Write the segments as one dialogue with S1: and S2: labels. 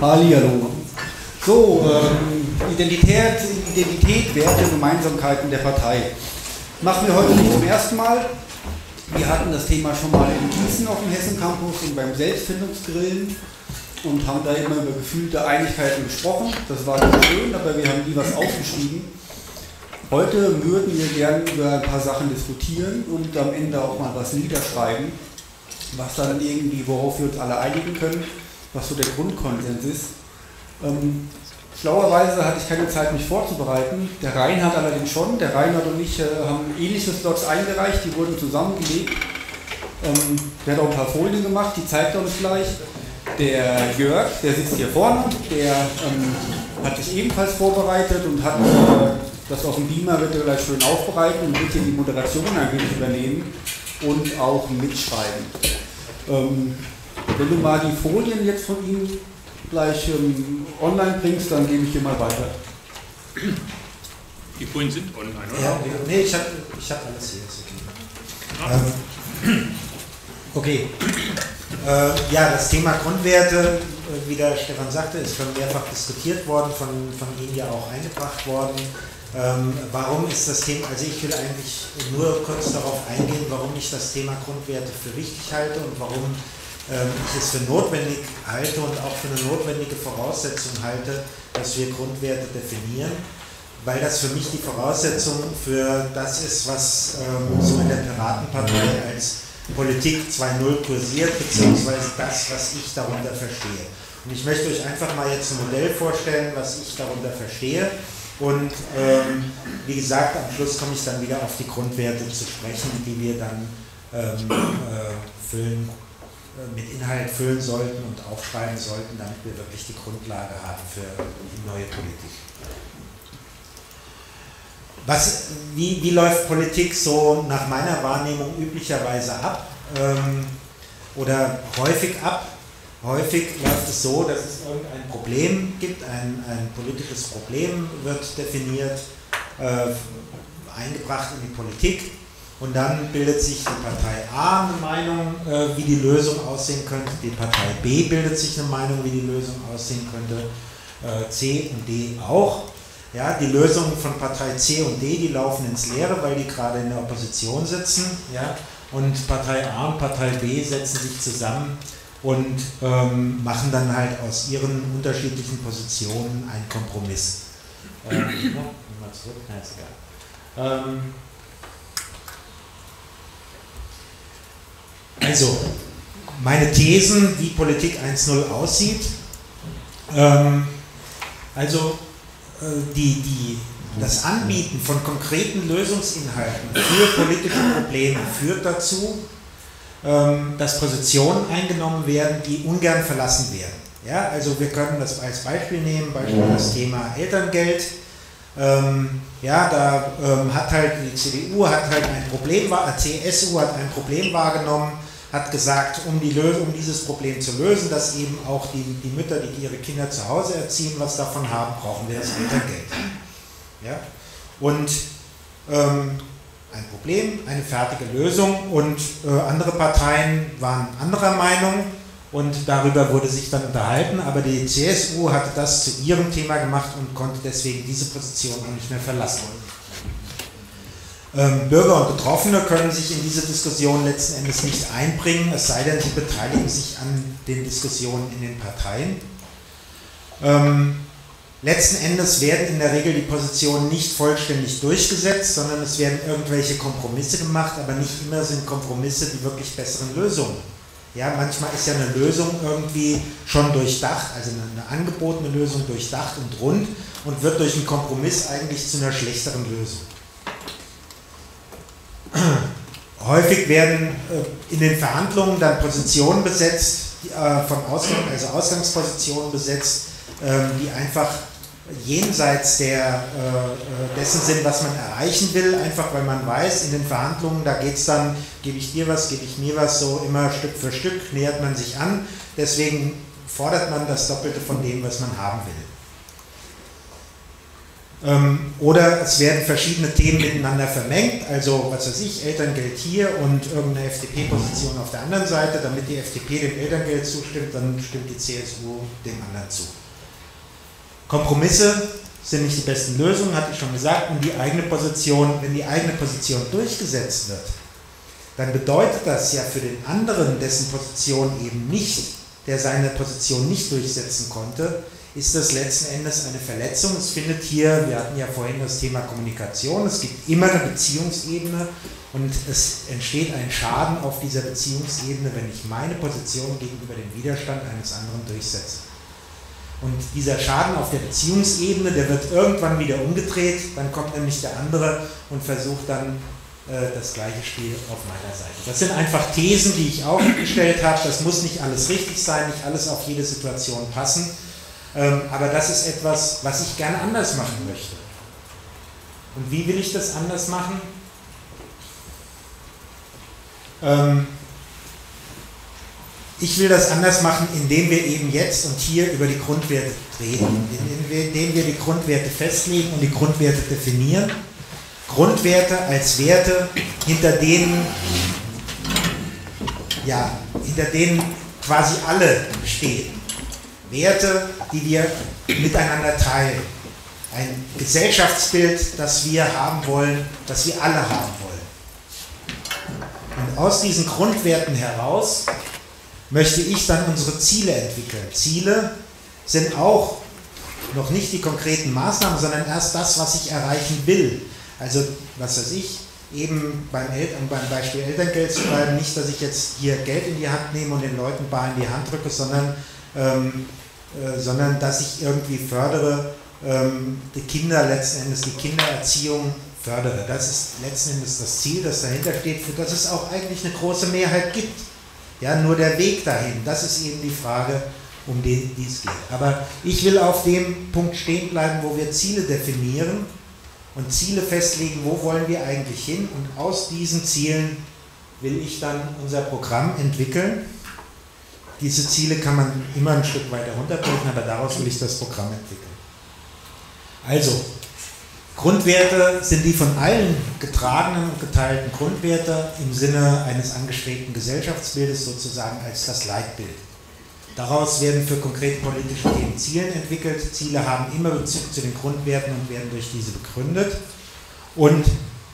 S1: Hallihallo. So, ähm, Identität, Identität, Werte, Gemeinsamkeiten der Partei. Machen wir heute nicht zum ersten Mal. Wir hatten das Thema schon mal in Gießen auf dem Hessen Campus und beim Selbstfindungsgrillen und haben da immer über gefühlte Einigkeiten gesprochen. Das war ganz schön, aber wir haben nie was aufgeschrieben. Heute würden wir gerne über ein paar Sachen diskutieren und am Ende auch mal was niederschreiben, was dann irgendwie, worauf wir uns alle einigen können, was so der Grundkonsens ist. Ähm, schlauerweise hatte ich keine Zeit, mich vorzubereiten. Der Reinhard allerdings schon. Der Reinhard und ich äh, haben ähnliche Slots eingereicht, die wurden zusammengelegt. Ähm, der hat auch ein paar Folien gemacht, die zeigt er uns gleich. Der Jörg, der sitzt hier vorne, der ähm, hat sich ebenfalls vorbereitet und hat äh, das auf dem Beamer wird er gleich schön aufbereiten und wird hier die Moderation eigentlich übernehmen und auch mitschreiben. Ähm, wenn du mal die Folien jetzt von ihm gleich ähm, online bringst, dann gebe ich dir mal weiter.
S2: Die Folien sind online, oder?
S3: Ja, nee, ich habe ich hab alles hier. Okay. Ähm, okay. Äh, ja, das Thema Grundwerte, äh, wie der Stefan sagte, ist schon mehrfach diskutiert worden, von, von Ihnen ja auch eingebracht worden. Ähm, warum ist das Thema, also ich will eigentlich nur kurz darauf eingehen, warum ich das Thema Grundwerte für wichtig halte und warum es für notwendig halte und auch für eine notwendige Voraussetzung halte, dass wir Grundwerte definieren, weil das für mich die Voraussetzung für das ist, was ähm, so in der Piratenpartei als Politik 2.0 kursiert, beziehungsweise das, was ich darunter verstehe. Und ich möchte euch einfach mal jetzt ein Modell vorstellen, was ich darunter verstehe. Und ähm, wie gesagt, am Schluss komme ich dann wieder auf die Grundwerte zu sprechen, die wir dann ähm, äh, füllen mit Inhalt füllen sollten und aufschreiben sollten, damit wir wirklich die Grundlage haben für die neue Politik. Was, wie, wie läuft Politik so nach meiner Wahrnehmung üblicherweise ab ähm, oder häufig ab? Häufig läuft es so, dass es irgendein Problem gibt, ein, ein politisches Problem wird definiert, äh, eingebracht in die Politik und dann bildet sich die Partei A eine Meinung, äh, wie die Lösung aussehen könnte. Die Partei B bildet sich eine Meinung, wie die Lösung aussehen könnte. Äh, C und D auch. Ja, die Lösungen von Partei C und D, die laufen ins Leere, weil die gerade in der Opposition sitzen. Ja, und Partei A und Partei B setzen sich zusammen und ähm, machen dann halt aus ihren unterschiedlichen Positionen einen Kompromiss. Ähm, mal zurück, nein, ist egal. Ähm, Also, meine Thesen, wie Politik 1.0 aussieht. Ähm, also, äh, die, die, das Anbieten von konkreten Lösungsinhalten für politische Probleme führt dazu, ähm, dass Positionen eingenommen werden, die ungern verlassen werden. Ja, also wir können das als Beispiel nehmen, Beispiel das Thema Elterngeld. Ähm, ja, da ähm, hat halt die CDU hat halt ein Problem, die CSU hat ein Problem wahrgenommen, hat gesagt, um, die um dieses Problem zu lösen, dass eben auch die, die Mütter, die ihre Kinder zu Hause erziehen, was davon haben, brauchen wir das Elterngeld. Ja? Und ähm, ein Problem, eine fertige Lösung und äh, andere Parteien waren anderer Meinung und darüber wurde sich dann unterhalten, aber die CSU hatte das zu ihrem Thema gemacht und konnte deswegen diese Position auch nicht mehr verlassen. Ähm, Bürger und Betroffene können sich in diese Diskussion letzten Endes nicht einbringen, es sei denn, sie beteiligen sich an den Diskussionen in den Parteien. Ähm, letzten Endes werden in der Regel die Positionen nicht vollständig durchgesetzt, sondern es werden irgendwelche Kompromisse gemacht, aber nicht immer sind Kompromisse die wirklich besseren Lösungen. Ja, manchmal ist ja eine Lösung irgendwie schon durchdacht, also eine, eine angebotene Lösung durchdacht und rund und wird durch einen Kompromiss eigentlich zu einer schlechteren Lösung. Häufig werden äh, in den Verhandlungen dann Positionen besetzt, äh, von Ausgang, also Ausgangspositionen besetzt, ähm, die einfach jenseits der, äh, dessen sind, was man erreichen will, einfach weil man weiß, in den Verhandlungen, da geht es dann, gebe ich dir was, gebe ich mir was, so immer Stück für Stück nähert man sich an. Deswegen fordert man das Doppelte von dem, was man haben will. Ähm, oder es werden verschiedene Themen miteinander vermengt, also was weiß ich, Elterngeld hier und irgendeine FDP-Position auf der anderen Seite. Damit die FDP dem Elterngeld zustimmt, dann stimmt die CSU dem anderen zu. Kompromisse sind nicht die besten Lösungen, hatte ich schon gesagt, und die eigene Position, wenn die eigene Position durchgesetzt wird, dann bedeutet das ja für den anderen, dessen Position eben nicht, der seine Position nicht durchsetzen konnte, ist das letzten Endes eine Verletzung. Es findet hier, wir hatten ja vorhin das Thema Kommunikation, es gibt immer eine Beziehungsebene und es entsteht ein Schaden auf dieser Beziehungsebene, wenn ich meine Position gegenüber dem Widerstand eines anderen durchsetze. Und dieser Schaden auf der Beziehungsebene, der wird irgendwann wieder umgedreht, dann kommt nämlich der andere und versucht dann äh, das gleiche Spiel auf meiner Seite. Das sind einfach Thesen, die ich aufgestellt habe. Das muss nicht alles richtig sein, nicht alles auf jede Situation passen. Ähm, aber das ist etwas, was ich gerne anders machen möchte. Und wie will ich das anders machen? Ähm, ich will das anders machen, indem wir eben jetzt und hier über die Grundwerte reden, indem wir die Grundwerte festlegen und die Grundwerte definieren. Grundwerte als Werte, hinter denen, ja, hinter denen quasi alle stehen. Werte, die wir miteinander teilen. Ein Gesellschaftsbild, das wir haben wollen, das wir alle haben wollen. Und aus diesen Grundwerten heraus möchte ich dann unsere Ziele entwickeln. Ziele sind auch noch nicht die konkreten Maßnahmen, sondern erst das, was ich erreichen will. Also, was weiß ich, eben beim, El beim Beispiel Elterngeld zu bleiben, nicht, dass ich jetzt hier Geld in die Hand nehme und den Leuten bar in die Hand drücke, sondern ähm, äh, sondern dass ich irgendwie fördere, ähm, die Kinder letzten Endes, die Kindererziehung fördere. Das ist letzten Endes das Ziel, das dahinter steht, für das es auch eigentlich eine große Mehrheit gibt. Ja, nur der Weg dahin, das ist eben die Frage, um die es geht. Aber ich will auf dem Punkt stehen bleiben, wo wir Ziele definieren und Ziele festlegen, wo wollen wir eigentlich hin und aus diesen Zielen will ich dann unser Programm entwickeln diese Ziele kann man immer ein Stück weiter runterbrechen, aber daraus will ich das Programm entwickeln. Also, Grundwerte sind die von allen getragenen und geteilten Grundwerte im Sinne eines angestrebten Gesellschaftsbildes sozusagen als das Leitbild. Daraus werden für konkrete politische Themen Ziele entwickelt. Ziele haben immer Bezug zu den Grundwerten und werden durch diese begründet. Und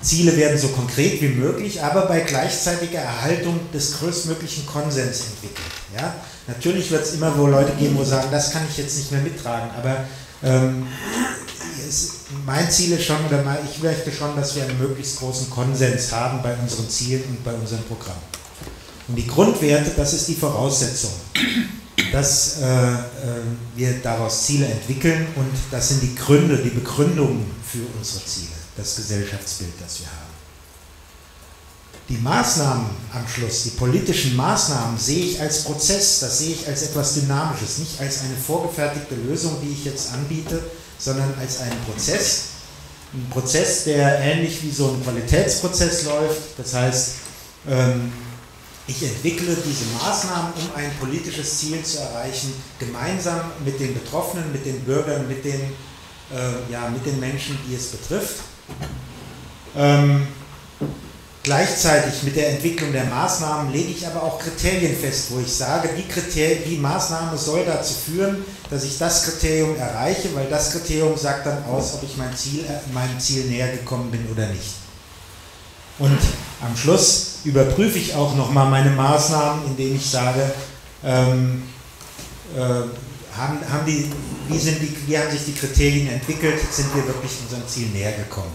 S3: Ziele werden so konkret wie möglich, aber bei gleichzeitiger Erhaltung des größtmöglichen Konsens entwickelt. Ja? Natürlich wird es immer wo Leute geben, wo sagen, das kann ich jetzt nicht mehr mittragen, aber ähm, es, mein Ziel ist schon, oder mein, ich möchte schon, dass wir einen möglichst großen Konsens haben bei unseren Zielen und bei unserem Programm. Und die Grundwerte, das ist die Voraussetzung, dass äh, äh, wir daraus Ziele entwickeln und das sind die Gründe, die Begründungen für unsere Ziele das Gesellschaftsbild, das wir haben. Die Maßnahmen am Schluss, die politischen Maßnahmen sehe ich als Prozess, das sehe ich als etwas Dynamisches, nicht als eine vorgefertigte Lösung, die ich jetzt anbiete, sondern als einen Prozess. Ein Prozess, der ähnlich wie so ein Qualitätsprozess läuft. Das heißt, ähm, ich entwickle diese Maßnahmen, um ein politisches Ziel zu erreichen, gemeinsam mit den Betroffenen, mit den Bürgern, mit den, äh, ja, mit den Menschen, die es betrifft. Ähm, gleichzeitig mit der Entwicklung der Maßnahmen lege ich aber auch Kriterien fest, wo ich sage, die, Kriterien, die Maßnahme soll dazu führen, dass ich das Kriterium erreiche, weil das Kriterium sagt dann aus, ob ich mein Ziel, äh, meinem Ziel näher gekommen bin oder nicht. Und am Schluss überprüfe ich auch nochmal meine Maßnahmen, indem ich sage, ähm, äh, haben, haben die, wie, sind die, wie haben sich die Kriterien entwickelt, sind wir wirklich unserem Ziel näher gekommen.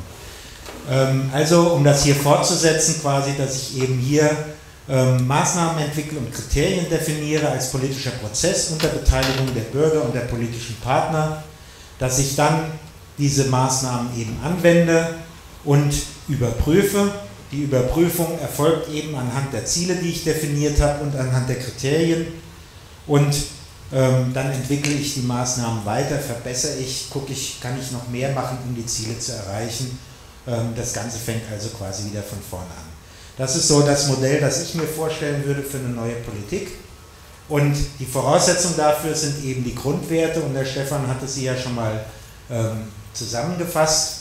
S3: Ähm, also um das hier fortzusetzen, quasi, dass ich eben hier ähm, Maßnahmen entwickle und Kriterien definiere als politischer Prozess unter Beteiligung der Bürger und der politischen Partner, dass ich dann diese Maßnahmen eben anwende und überprüfe. Die Überprüfung erfolgt eben anhand der Ziele, die ich definiert habe und anhand der Kriterien. Und ähm, dann entwickle ich die Maßnahmen weiter, verbessere ich, gucke ich, kann ich noch mehr machen, um die Ziele zu erreichen. Ähm, das Ganze fängt also quasi wieder von vorne an. Das ist so das Modell, das ich mir vorstellen würde für eine neue Politik. Und die Voraussetzungen dafür sind eben die Grundwerte und der Stefan hatte sie ja schon mal ähm, zusammengefasst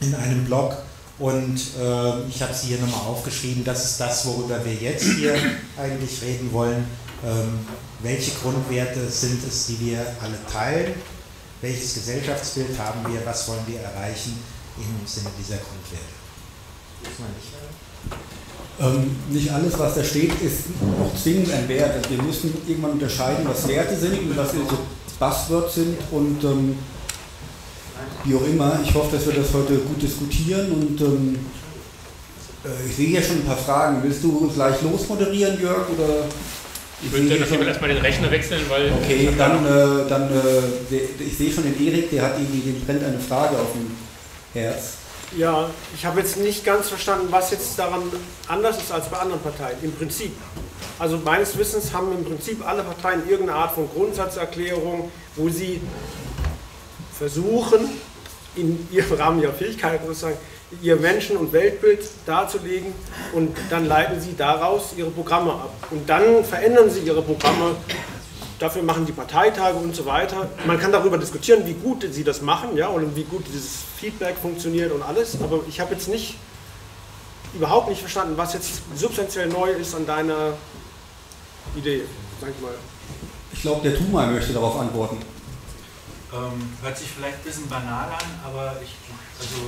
S3: in einem Blog und äh, ich habe sie hier nochmal aufgeschrieben. Das ist das, worüber wir jetzt hier eigentlich reden wollen. Ähm, welche Grundwerte sind es, die wir alle teilen? Welches Gesellschaftsbild haben wir? Was wollen wir erreichen im Sinne dieser Grundwerte?
S1: Ähm, nicht alles, was da steht, ist auch zwingend ein Wert. Also wir müssen irgendwann unterscheiden, was Werte sind und was so Buzzwords sind und ähm, wie auch immer. Ich hoffe, dass wir das heute gut diskutieren und ähm, äh, ich sehe hier schon ein paar Fragen. Willst du gleich losmoderieren, Jörg? Oder
S2: ich würde auf jeden erstmal den Rechner wechseln, weil.
S1: Okay, dann, äh, dann äh, ich sehe schon den Erik, der hat irgendwie, dem brennt eine Frage auf dem Herz.
S4: Ja, ich habe jetzt nicht ganz verstanden, was jetzt daran anders ist als bei anderen Parteien. Im Prinzip. Also meines Wissens haben im Prinzip alle Parteien irgendeine Art von Grundsatzerklärung, wo sie versuchen, in ihrem Rahmen ihrer Fähigkeiten sozusagen, ihr Menschen- und Weltbild darzulegen und dann leiten sie daraus ihre Programme ab. Und dann verändern sie ihre Programme, dafür machen die Parteitage und so weiter. Man kann darüber diskutieren, wie gut sie das machen ja, und wie gut dieses Feedback funktioniert und alles, aber ich habe jetzt nicht, überhaupt nicht verstanden, was jetzt substanziell neu ist an deiner Idee, sag ich mal.
S1: Ich glaube, der Tuma möchte darauf antworten.
S5: Ähm, hört sich vielleicht ein bisschen banal an, aber ich, also,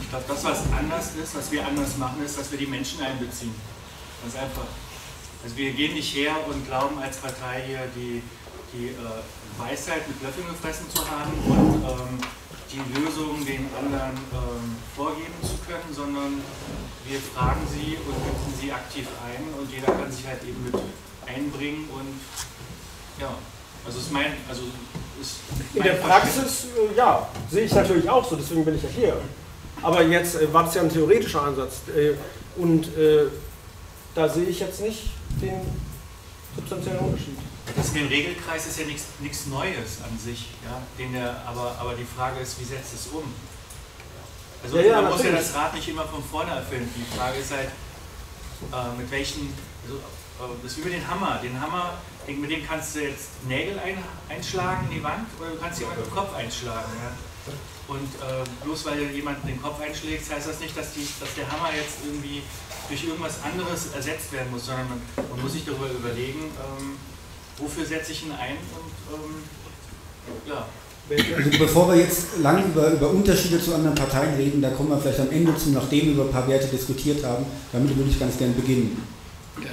S5: ich glaube, das, was anders ist, was wir anders machen, ist, dass wir die Menschen einbeziehen. Ganz einfach. Also wir gehen nicht her und glauben als Partei hier die, die äh, Weisheit mit Löffeln gefressen zu haben und ähm, die Lösung den anderen ähm, vorgeben zu können, sondern wir fragen sie und binden sie aktiv ein und jeder kann sich halt eben mit einbringen und ja, also ist mein, also
S4: In der Praxis, äh, ja, sehe ich natürlich auch so, deswegen bin ich ja hier. Aber jetzt äh, war das ja ein theoretischer Ansatz äh, und äh, da sehe ich jetzt nicht den substanziellen Unterschied.
S5: Das mit dem Regelkreis ist ja nichts Neues an sich, ja, den der, aber, aber die Frage ist, wie setzt es um? Also ja, ja, man muss ja das Rad nicht immer von vorne erfinden. Die Frage ist halt, äh, mit welchen, also, äh, das ist wie mit dem Hammer. Den Hammer, mit dem kannst du jetzt Nägel ein, einschlagen in die Wand oder du kannst jemanden den Kopf einschlagen. Ja? Und äh, bloß weil jemand den Kopf einschlägt, heißt das nicht, dass, die, dass der Hammer jetzt irgendwie durch irgendwas anderes ersetzt werden muss, sondern man, man muss sich darüber überlegen, ähm, wofür setze ich ihn ein und ähm, ja.
S1: Also bevor wir jetzt lang über, über Unterschiede zu anderen Parteien reden, da kommen wir vielleicht am Ende zu, nachdem wir über ein paar Werte diskutiert haben. Damit würde ich ganz gerne beginnen.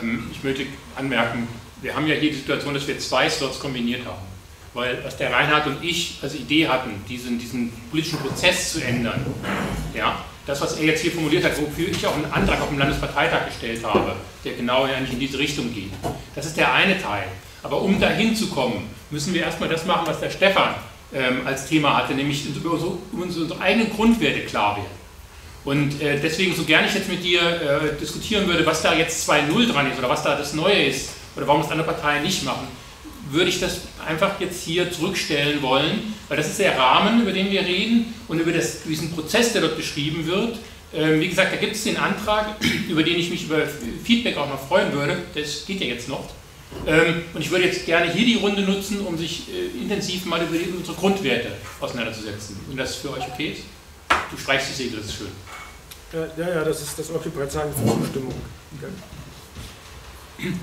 S2: Ähm, ich möchte anmerken, wir haben ja hier die Situation, dass wir zwei Slots kombiniert haben. Weil was der Reinhard und ich als Idee hatten, diesen, diesen politischen Prozess zu ändern, ja, das, was er jetzt hier formuliert hat, wofür ich auch einen Antrag auf dem Landesparteitag gestellt habe, der genau eigentlich in diese Richtung geht. Das ist der eine Teil. Aber um dahin zu kommen, müssen wir erstmal das machen, was der Stefan ähm, als Thema hatte, nämlich über so, unsere eigenen Grundwerte klar werden. Und äh, deswegen, so gerne ich jetzt mit dir äh, diskutieren würde, was da jetzt 2.0 dran ist oder was da das Neue ist oder warum es andere Parteien nicht machen, würde ich das einfach jetzt hier zurückstellen wollen, weil das ist der Rahmen, über den wir reden und über das, diesen Prozess, der dort beschrieben wird. Ähm, wie gesagt, da gibt es den Antrag, über den ich mich über Feedback auch noch freuen würde. Das geht ja jetzt noch. Ähm, und ich würde jetzt gerne hier die Runde nutzen, um sich äh, intensiv mal über unsere Grundwerte auseinanderzusetzen. Wenn das für euch okay ist? Du streichst die Segel, das ist schön.
S4: Ja, ja, das ist das Occupy-Zeichen für Zustimmung.
S2: Okay.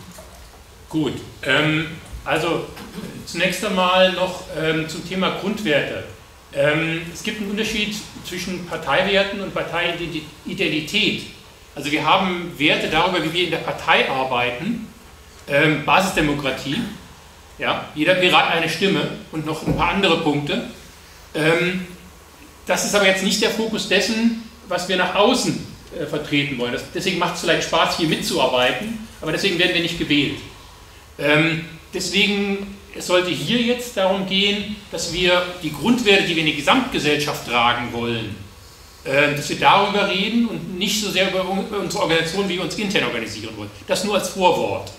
S2: Gut. Ähm, also zunächst einmal noch ähm, zum Thema Grundwerte. Ähm, es gibt einen Unterschied zwischen Parteiwerten und Parteiidentität. Also wir haben Werte darüber, wie wir in der Partei arbeiten ähm, Basisdemokratie, ja, jeder wäre eine Stimme und noch ein paar andere Punkte. Ähm, das ist aber jetzt nicht der Fokus dessen, was wir nach außen äh, vertreten wollen. Das, deswegen macht es vielleicht Spaß, hier mitzuarbeiten, aber deswegen werden wir nicht gewählt. Ähm, deswegen es sollte hier jetzt darum gehen, dass wir die Grundwerte, die wir in die Gesamtgesellschaft tragen wollen, äh, dass wir darüber reden und nicht so sehr über unsere Organisation, wie wir uns intern organisieren wollen. Das nur als Vorwort.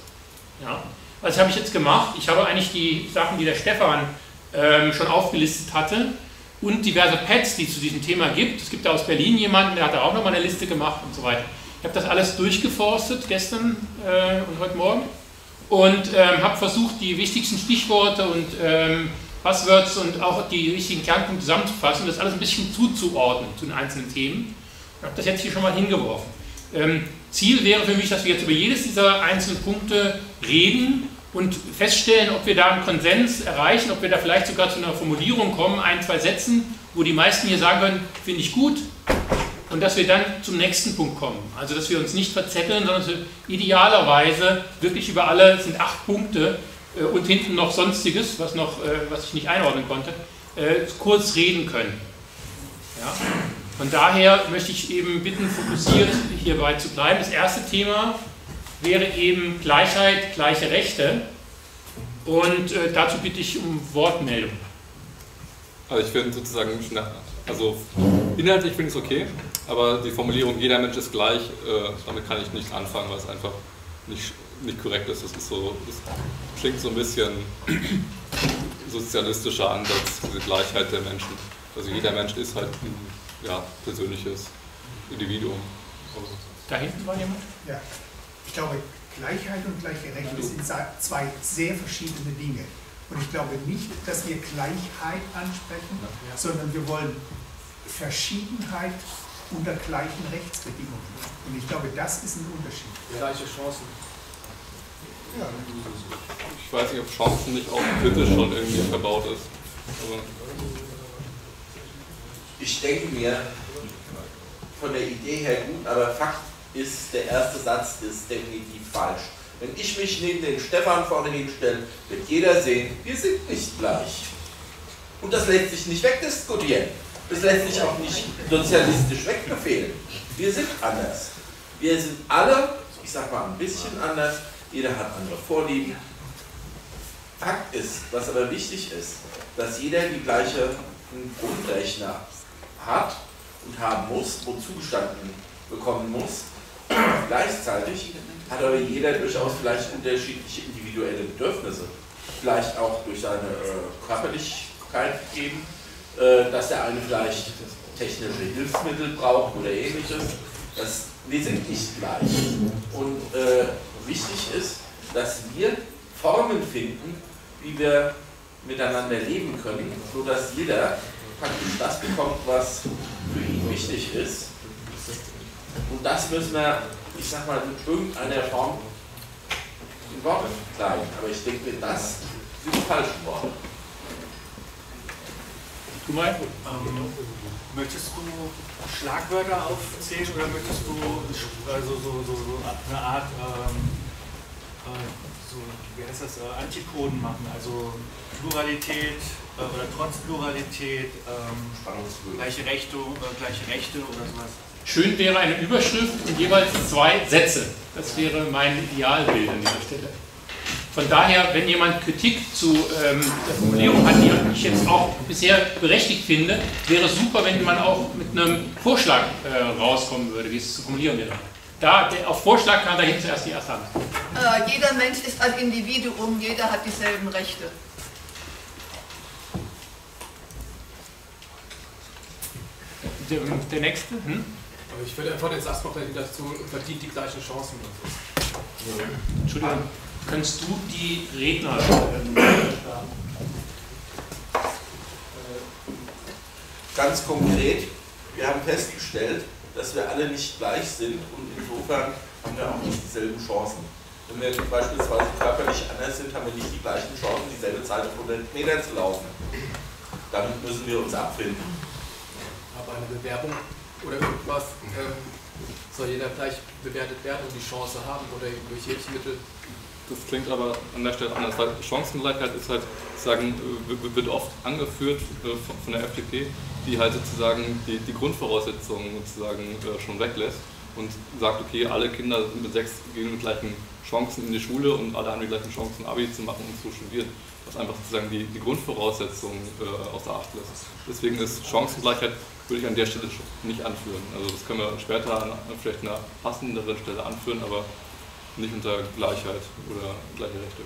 S2: Ja? Was habe ich jetzt gemacht? Ich habe eigentlich die Sachen, die der Stefan ähm, schon aufgelistet hatte und diverse Pads, die es zu diesem Thema gibt. Es gibt da aus Berlin jemanden, der hat da auch nochmal eine Liste gemacht und so weiter. Ich habe das alles durchgeforstet gestern äh, und heute Morgen und ähm, habe versucht, die wichtigsten Stichworte und ähm, Buzzwords und auch die richtigen Kernpunkte zusammenzufassen und das alles ein bisschen zuzuordnen zu den einzelnen Themen. Ich habe das jetzt hier schon mal hingeworfen. Ähm, Ziel wäre für mich, dass wir jetzt über jedes dieser einzelnen Punkte reden und feststellen, ob wir da einen Konsens erreichen, ob wir da vielleicht sogar zu einer Formulierung kommen, ein, zwei Sätzen, wo die meisten hier sagen können, finde ich gut, und dass wir dann zum nächsten Punkt kommen. Also dass wir uns nicht verzetteln, sondern dass wir idealerweise wirklich über alle, sind acht Punkte äh, und hinten noch sonstiges, was, noch, äh, was ich nicht einordnen konnte, äh, kurz reden können. Ja? Von daher möchte ich eben bitten, fokussiert hierbei zu bleiben. Das erste Thema wäre eben Gleichheit, gleiche Rechte. Und äh, dazu bitte ich um Wortmeldung.
S6: Also ich finde sozusagen, also inhaltlich finde ich es okay, aber die Formulierung jeder Mensch ist gleich, äh, damit kann ich nicht anfangen, weil es einfach nicht, nicht korrekt ist. Das ist so, das klingt so ein bisschen sozialistischer Ansatz, diese Gleichheit der Menschen. Also jeder Mensch ist halt ein ja, persönliches Individuum.
S2: Da hinten war jemand?
S7: Ja. Ich glaube, Gleichheit und gleiche Rechte sind zwei sehr verschiedene Dinge. Und ich glaube nicht, dass wir Gleichheit ansprechen, sondern wir wollen Verschiedenheit unter gleichen Rechtsbedingungen. Und ich glaube, das ist ein Unterschied.
S4: Gleiche Chancen.
S6: Ja. Ich weiß nicht, ob Chancen nicht auch kritisch schon irgendwie verbaut ist. Aber
S8: ich denke mir, von der Idee her gut, aber Fakt ist, der erste Satz ist definitiv falsch. Wenn ich mich neben den Stefan vorne hinstelle, wird jeder sehen, wir sind nicht gleich. Und das lässt sich nicht wegdiskutieren. Das lässt sich auch nicht sozialistisch wegbefehlen. Wir sind anders. Wir sind alle, ich sag mal ein bisschen anders, jeder hat andere Vorlieben. Fakt ist, was aber wichtig ist, dass jeder die gleiche Grundrechner hat und haben muss, wo zugestanden bekommen muss. Gleichzeitig hat aber jeder durchaus vielleicht unterschiedliche individuelle Bedürfnisse. Vielleicht auch durch seine äh, Körperlichkeit gegeben, dass der eine vielleicht technische Hilfsmittel braucht oder ähnliches. Das, wir sind nicht gleich. Und äh, wichtig ist, dass wir Formen finden, wie wir miteinander leben können, sodass jeder praktisch das bekommt, was für ihn wichtig ist. Und das müssen wir, ich sag mal, in irgendeiner Form in Worte kleiden. Aber ich denke, das sind die falschen Worte.
S2: Meinst?
S5: Ähm, möchtest du Schlagwörter aufzählen oder möchtest du also so, so, so eine Art ähm, äh, so, wie heißt das, äh, Antikoden machen, also Pluralität äh, oder trotz Pluralität, ähm, gleiche, Rechte, äh, gleiche Rechte oder sowas.
S2: Schön wäre eine Überschrift und jeweils zwei Sätze. Das wäre mein Idealbild an dieser Stelle. Von daher, wenn jemand Kritik zu ähm, der Formulierung hat, die ich jetzt auch bisher berechtigt finde, wäre super, wenn man auch mit einem Vorschlag äh, rauskommen würde, wie es zu formulieren wäre. Da, der, auf Vorschlag kann da hinten zuerst die erste Hand.
S9: Äh, jeder Mensch ist ein Individuum, jeder hat dieselben Rechte.
S2: Der, der nächste? Hm?
S10: Ich würde einfach den Satz noch dazu verdient die gleichen Chancen.
S2: So. Entschuldigung, kannst du die Redner äh,
S8: Ganz konkret, wir haben festgestellt, dass wir alle nicht gleich sind und insofern haben wir auch nicht dieselben Chancen. Wenn wir beispielsweise körperlich anders sind, haben wir nicht die gleichen Chancen, dieselbe Zeit auf 100 Meter zu laufen. Damit müssen wir uns abfinden.
S10: Aber eine Bewerbung oder irgendwas ähm, soll jeder gleich bewertet werden und die Chance haben oder durch Hilfsmittel.
S6: Das klingt aber an der Stelle anders, weil Chancengleichheit ist halt, sagen, wird oft angeführt äh, von der FDP, die halt sozusagen die, die Grundvoraussetzungen sozusagen äh, schon weglässt und sagt, okay, alle Kinder mit sechs gehen mit gleichen Chancen in die Schule und alle haben die gleichen Chancen, Abi zu machen und zu studieren. Was einfach sozusagen die, die Grundvoraussetzungen äh, außer Acht lässt. Deswegen ist Chancengleichheit würde ich an der Stelle nicht anführen. Also das können wir später an vielleicht einer passenderen Stelle anführen, aber nicht unter Gleichheit oder gleiche Rechte.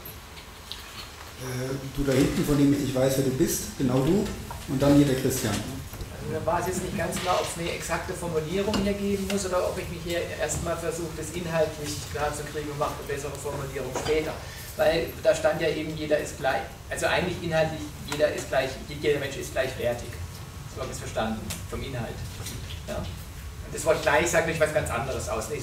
S1: Äh, du da hinten, von dem ich nicht weiß, wer du bist, genau du, und dann hier der Christian.
S11: Also da war es jetzt nicht ganz klar, ob es eine exakte Formulierung hier geben muss oder ob ich mich hier erstmal versuche, das inhaltlich klar zu kriegen und mache eine bessere Formulierung später. weil da stand ja eben, jeder ist gleich, also eigentlich inhaltlich, jeder ist gleich, jeder Mensch ist gleichwertig. So habe ich es verstanden, vom Inhalt. Ja. Das Wort gleich sagt natürlich was ganz anderes aus. Ne?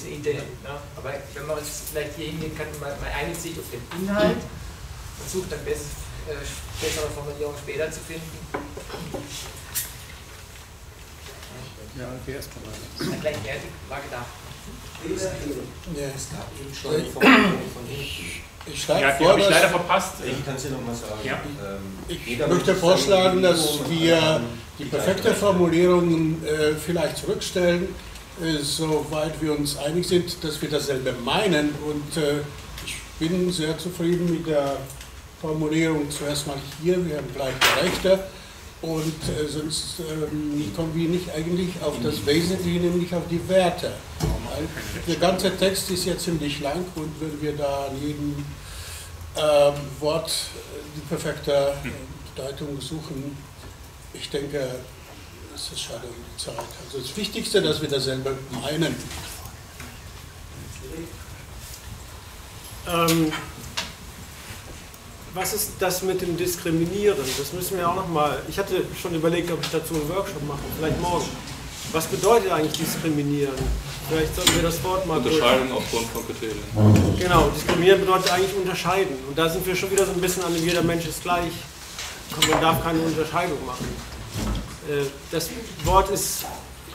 S11: Aber wenn man uns vielleicht hier hingehen kann, man, man einigt sich auf den Inhalt und sucht dann bess, äh, bessere Formulierungen später zu finden.
S1: Ja, wer ist bereit?
S11: Gleichwertig war gedacht.
S12: Ja, es gab eben schon die Formulierung von hinten.
S2: Ich schlage ja, vor, ich leider verpasst.
S12: Ich kann es dir nochmal sagen.
S2: Ja.
S12: Ähm,
S13: ich möchte vorschlagen, dass wir die perfekte Formulierung äh, vielleicht zurückstellen, äh, soweit wir uns einig sind, dass wir dasselbe meinen. Und äh, ich bin sehr zufrieden mit der Formulierung zuerst mal hier, wir haben gleiche Rechte. Und äh, sonst ähm, kommen wir nicht eigentlich auf das Wesentliche, nämlich auf die Werte. Der ganze Text ist ja ziemlich lang und wenn wir da an jedem äh, Wort die perfekte Bedeutung suchen, ich denke, es ist schade um die Zeit. Also das Wichtigste, dass wir dasselbe meinen.
S4: Ähm, was ist das mit dem Diskriminieren? Das müssen wir auch nochmal. Ich hatte schon überlegt, ob ich dazu einen Workshop mache, vielleicht morgen. Was bedeutet eigentlich diskriminieren? Vielleicht sollten wir das Wort mal.
S6: Unterscheidung aufgrund von Kriterien.
S4: Genau, diskriminieren bedeutet eigentlich unterscheiden. Und da sind wir schon wieder so ein bisschen an dem jeder Mensch ist gleich. Man darf keine Unterscheidung machen. Äh, das Wort ist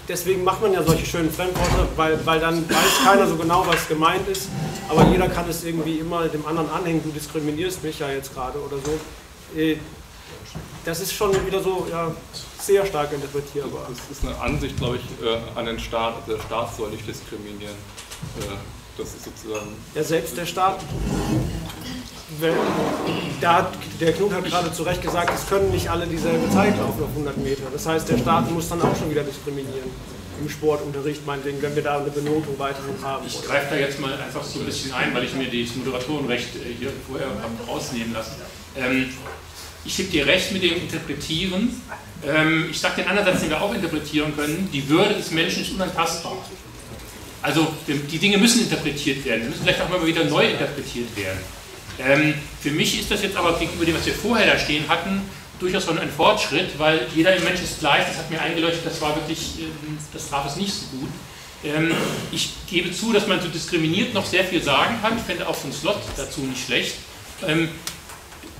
S4: deswegen macht man ja solche schönen Fremdworte, weil, weil dann weiß keiner so genau, was gemeint ist, aber jeder kann es irgendwie immer dem anderen anhängen, du diskriminierst mich ja jetzt gerade oder so. Äh, das ist schon wieder so ja, sehr stark interpretierbar.
S6: Das ist eine Ansicht, glaube ich, äh, an den Staat. Der Staat soll nicht diskriminieren. Das ist sozusagen.
S4: Ja, selbst der Staat da hat, der Knut hat gerade zu Recht gesagt, es können nicht alle dieselbe Zeit laufen auf 100 Meter. Das heißt, der Staat muss dann auch schon wieder diskriminieren. Im Sportunterricht, meinetwegen, wenn wir da eine Benotung weiterhin haben.
S2: Ich greife da jetzt mal einfach so ein bisschen ein, weil ich mir das Moderatorenrecht äh, hier vorher habe rausnehmen lassen. Ähm, ich gebe dir recht mit dem Interpretieren. Ähm, ich sage den anderen Satz, den wir auch interpretieren können. Die Würde des Menschen ist unantastbar. Also die Dinge müssen interpretiert werden. Sie müssen vielleicht auch mal wieder neu interpretiert werden. Ähm, für mich ist das jetzt aber gegenüber dem, was wir vorher da stehen hatten, durchaus schon ein Fortschritt, weil jeder Mensch ist gleich, das hat mir eingeleuchtet, das war wirklich, ähm, das traf es nicht so gut. Ähm, ich gebe zu, dass man so diskriminiert noch sehr viel sagen kann, ich fände auch ein Slot dazu nicht schlecht. Ähm,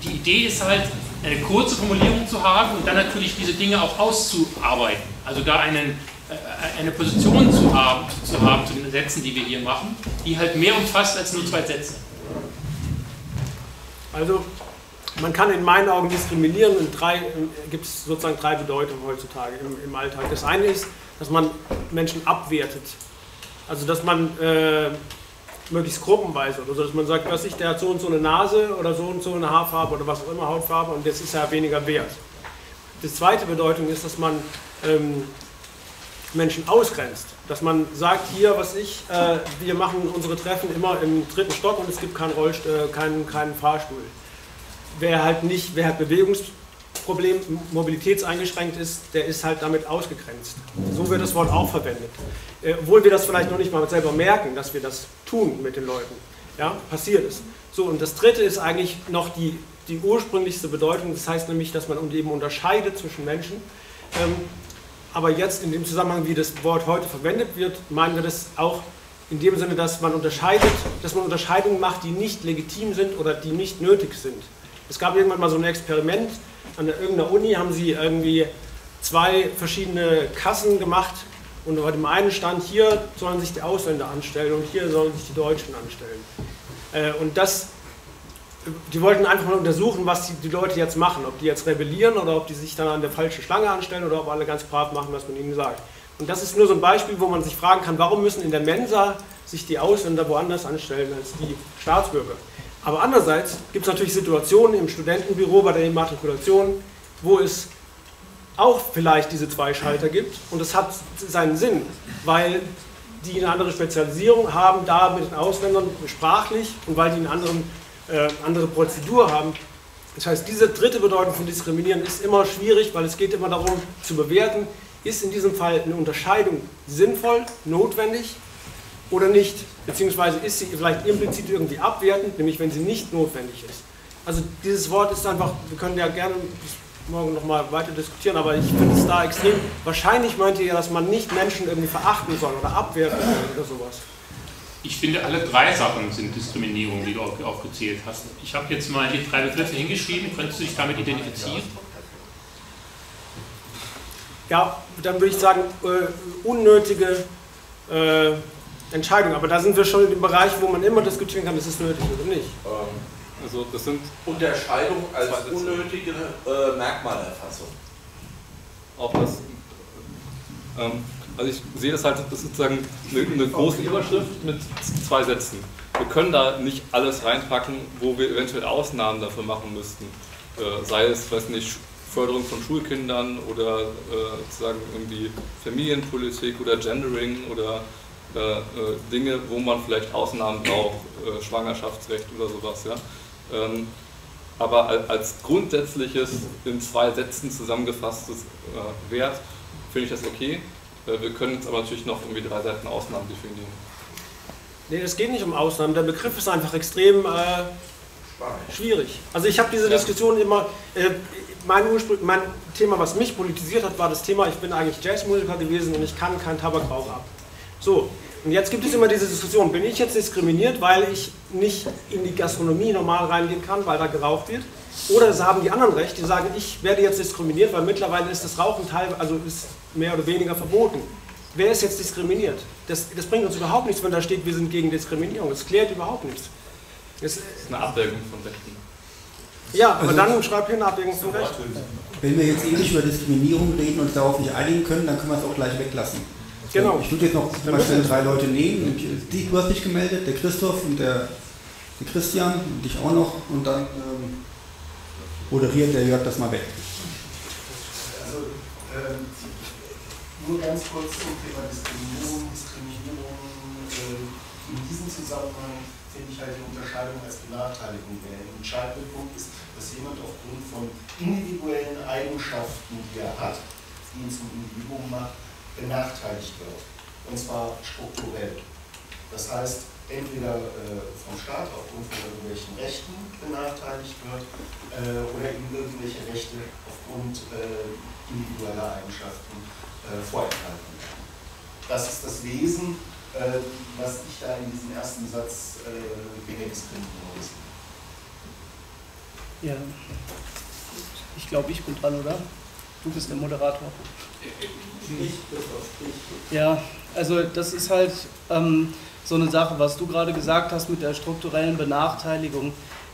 S2: die Idee ist halt, eine kurze Formulierung zu haben und dann natürlich diese Dinge auch auszuarbeiten. Also da einen, äh, eine Position zu haben, zu haben zu den Sätzen, die wir hier machen, die halt mehr umfasst als nur zwei Sätze.
S4: Also man kann in meinen Augen diskriminieren und drei, gibt es sozusagen drei Bedeutungen heutzutage im, im, Alltag. Das eine ist, dass man Menschen abwertet. Also dass man äh, möglichst gruppenweise oder so, dass man sagt, was ich, der hat so und so eine Nase oder so und so eine Haarfarbe oder was auch immer, Hautfarbe und das ist ja weniger wert. Die zweite Bedeutung ist, dass man ähm, Menschen ausgrenzt. Dass man sagt, hier, was ich, äh, wir machen unsere Treffen immer im dritten Stock und es gibt keinen, Rollst äh, keinen, keinen Fahrstuhl. Wer halt nicht, wer halt Bewegungsproblem, mobilitätseingeschränkt ist, der ist halt damit ausgegrenzt. So wird das Wort auch verwendet. Äh, obwohl wir das vielleicht noch nicht mal selber merken, dass wir das tun mit den Leuten. Ja, passiert es. So, und das dritte ist eigentlich noch die, die ursprünglichste Bedeutung, das heißt nämlich, dass man eben unterscheidet zwischen Menschen. Ähm, aber jetzt in dem Zusammenhang, wie das Wort heute verwendet wird, meinen wir das auch in dem Sinne, dass man unterscheidet, dass man Unterscheidungen macht, die nicht legitim sind oder die nicht nötig sind. Es gab irgendwann mal so ein Experiment an irgendeiner Uni, haben sie irgendwie zwei verschiedene Kassen gemacht und bei dem einen stand, hier sollen sich die Ausländer anstellen und hier sollen sich die Deutschen anstellen. Äh, und das die wollten einfach mal untersuchen, was die, die, Leute jetzt machen. Ob die jetzt rebellieren oder ob die sich dann an der falschen Schlange anstellen oder ob alle ganz brav machen, was man ihnen sagt. Und das ist nur so ein Beispiel, wo man sich fragen kann, warum müssen in der Mensa sich die Ausländer woanders anstellen als die Staatsbürger. Aber andererseits gibt es natürlich Situationen im Studentenbüro bei der Immatrikulation, wo es auch vielleicht diese zwei Schalter gibt. Und das hat seinen Sinn, weil die eine andere Spezialisierung haben, da mit den Ausländern sprachlich und weil die einen anderen äh, andere Prozedur haben. Das heißt, diese dritte Bedeutung von diskriminieren ist immer schwierig, weil es geht immer darum zu bewerten, ist in diesem Fall eine Unterscheidung sinnvoll, notwendig oder nicht? Beziehungsweise ist sie vielleicht implizit irgendwie abwertend, nämlich wenn sie nicht notwendig ist. Also dieses Wort ist einfach, wir können ja gerne morgen nochmal weiter diskutieren, aber ich finde es da extrem. Wahrscheinlich meint ihr ja, dass man nicht Menschen irgendwie verachten soll oder abwerten soll oder sowas.
S2: Ich finde, alle drei Sachen sind Diskriminierung, die du aufgezählt hast. Ich habe jetzt mal die drei Begriffe hingeschrieben. Könntest du dich damit identifizieren?
S4: Ja, dann würde ich sagen, äh, unnötige äh, Entscheidung. Aber da sind wir schon in dem Bereich, wo man immer diskutieren kann, ist es nötig oder nicht.
S8: Ähm,
S6: also das sind
S8: Unterscheidung als unnötige äh, Merkmalerfassung.
S6: Auch das. Ähm, also ich sehe das halt, das ist sozusagen eine, eine große Überschrift mit zwei Sätzen. Wir können da nicht alles reinpacken, wo wir eventuell Ausnahmen dafür machen müssten. Äh, sei es, weiß nicht, Förderung von Schulkindern oder äh, sozusagen irgendwie Familienpolitik oder Gendering oder äh, äh, Dinge, wo man vielleicht Ausnahmen braucht, äh, Schwangerschaftsrecht oder sowas. Ja? Ähm, aber als grundsätzliches in zwei Sätzen zusammengefasstes äh, Wert finde ich das okay. Äh, wir können jetzt aber natürlich noch irgendwie drei Seiten Ausnahmen definieren.
S4: Nee, es geht nicht um Ausnahmen. Der Begriff ist einfach extrem äh, schwierig. Also ich habe diese Diskussion immer, äh, mein, mein, Thema, was mich politisiert hat, war das Thema, ich bin eigentlich Jazzmusiker gewesen und ich kann keinen Tabakrauch ab. So, und jetzt gibt es immer diese Diskussion, bin ich jetzt diskriminiert, weil ich nicht in die Gastronomie normal reingehen kann, weil da geraucht wird? Oder haben die anderen recht, die sagen, ich werde jetzt diskriminiert, weil mittlerweile ist das Rauchen teil, also ist mehr oder weniger verboten. Wer ist jetzt diskriminiert? Das, das bringt uns überhaupt nichts, wenn da steht, wir sind gegen Diskriminierung. Das klärt überhaupt nichts.
S6: Das ist eine Abwägung von Rechten.
S4: Ja, aber also, dann schreib hier eine Abwägung von Rechten.
S1: Wenn wir jetzt ewig über Diskriminierung reden und darauf nicht einigen können, dann können wir es auch gleich weglassen.
S4: Genau.
S1: Ich würde jetzt noch mal schnell drei Leute nehmen. Du hast dich gemeldet, der Christoph und der, der Christian und dich auch noch. Und dann ähm, moderiert der Jörg das mal weg.
S14: Also, ähm, nur ganz kurz zum Thema Diskriminierung. Diskriminierung äh, in diesem Zusammenhang finde ich halt die Unterscheidung als Benachteiligung. Der entscheidende Punkt ist, dass jemand aufgrund von individuellen Eigenschaften, die er hat, die ihn zum Individuum macht, benachteiligt wird. Und zwar strukturell. Das heißt, entweder äh, vom Staat aufgrund von irgendwelchen Rechten benachteiligt wird äh, oder ihm irgendwelche Rechte aufgrund äh, individueller Eigenschaften äh, vorenthalten werden. Das ist das Wesen, äh, was ich da in diesem ersten Satz äh, Diskriminierung sehe.
S15: Ja, ich glaube, ich bin dran, oder? Du bist der Moderator. Ja, also das ist halt ähm, so eine Sache, was du gerade gesagt hast mit der strukturellen Benachteiligung.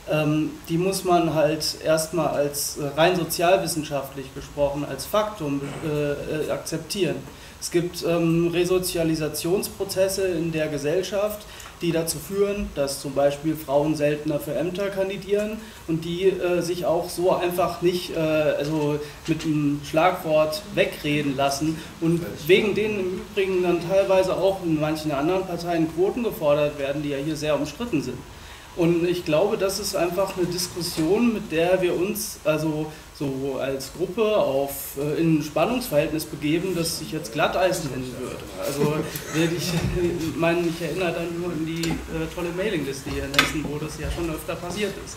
S15: Ähm, die muss man halt erstmal als äh, rein sozialwissenschaftlich gesprochen, als Faktum äh, äh, akzeptieren. Es gibt ähm, Resozialisationsprozesse in der Gesellschaft, die dazu führen, dass zum Beispiel Frauen seltener für Ämter kandidieren und die äh, sich auch so einfach nicht äh, also mit einem Schlagwort wegreden lassen und wegen denen im Übrigen dann teilweise auch in manchen anderen Parteien Quoten gefordert werden, die ja hier sehr umstritten sind. Und ich glaube, das ist einfach eine Diskussion, mit der wir uns also so als Gruppe auf, äh, in ein Spannungsverhältnis begeben, das sich jetzt Glatteisen nennen würde. Also ich, meine, ich erinnere dann nur an die äh, tolle Mailingliste hier in Hessen, wo das ja schon öfter passiert ist.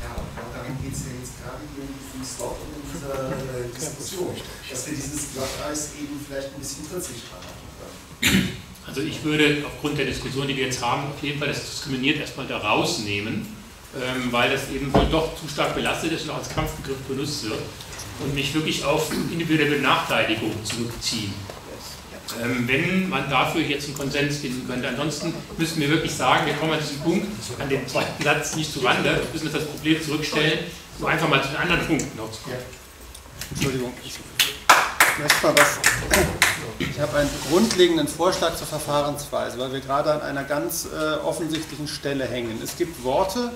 S14: Ja, und darum geht es ja jetzt gerade hier in diesem Slot und in dieser äh, Diskussion, dass wir dieses Glatteis eben vielleicht ein bisschen verzichtbar machen können.
S2: Also ich würde aufgrund der Diskussion, die wir jetzt haben, auf jeden Fall das Diskriminiert erstmal da rausnehmen ähm, weil das eben wohl doch zu stark belastet ist und auch als Kampfbegriff benutzt wird und mich wirklich auf individuelle Benachteiligung zurückziehen. Ähm, wenn man dafür jetzt einen Konsens finden könnte. Ansonsten müssen wir wirklich sagen, wir kommen an diesem Punkt, an dem zweiten Satz nicht zu Rande, wir müssen das Problem zurückstellen, um einfach mal zu den anderen Punkten noch zu kommen.
S16: Entschuldigung. Ich habe einen grundlegenden Vorschlag zur Verfahrensweise, weil wir gerade an einer ganz äh, offensichtlichen Stelle hängen. Es gibt Worte,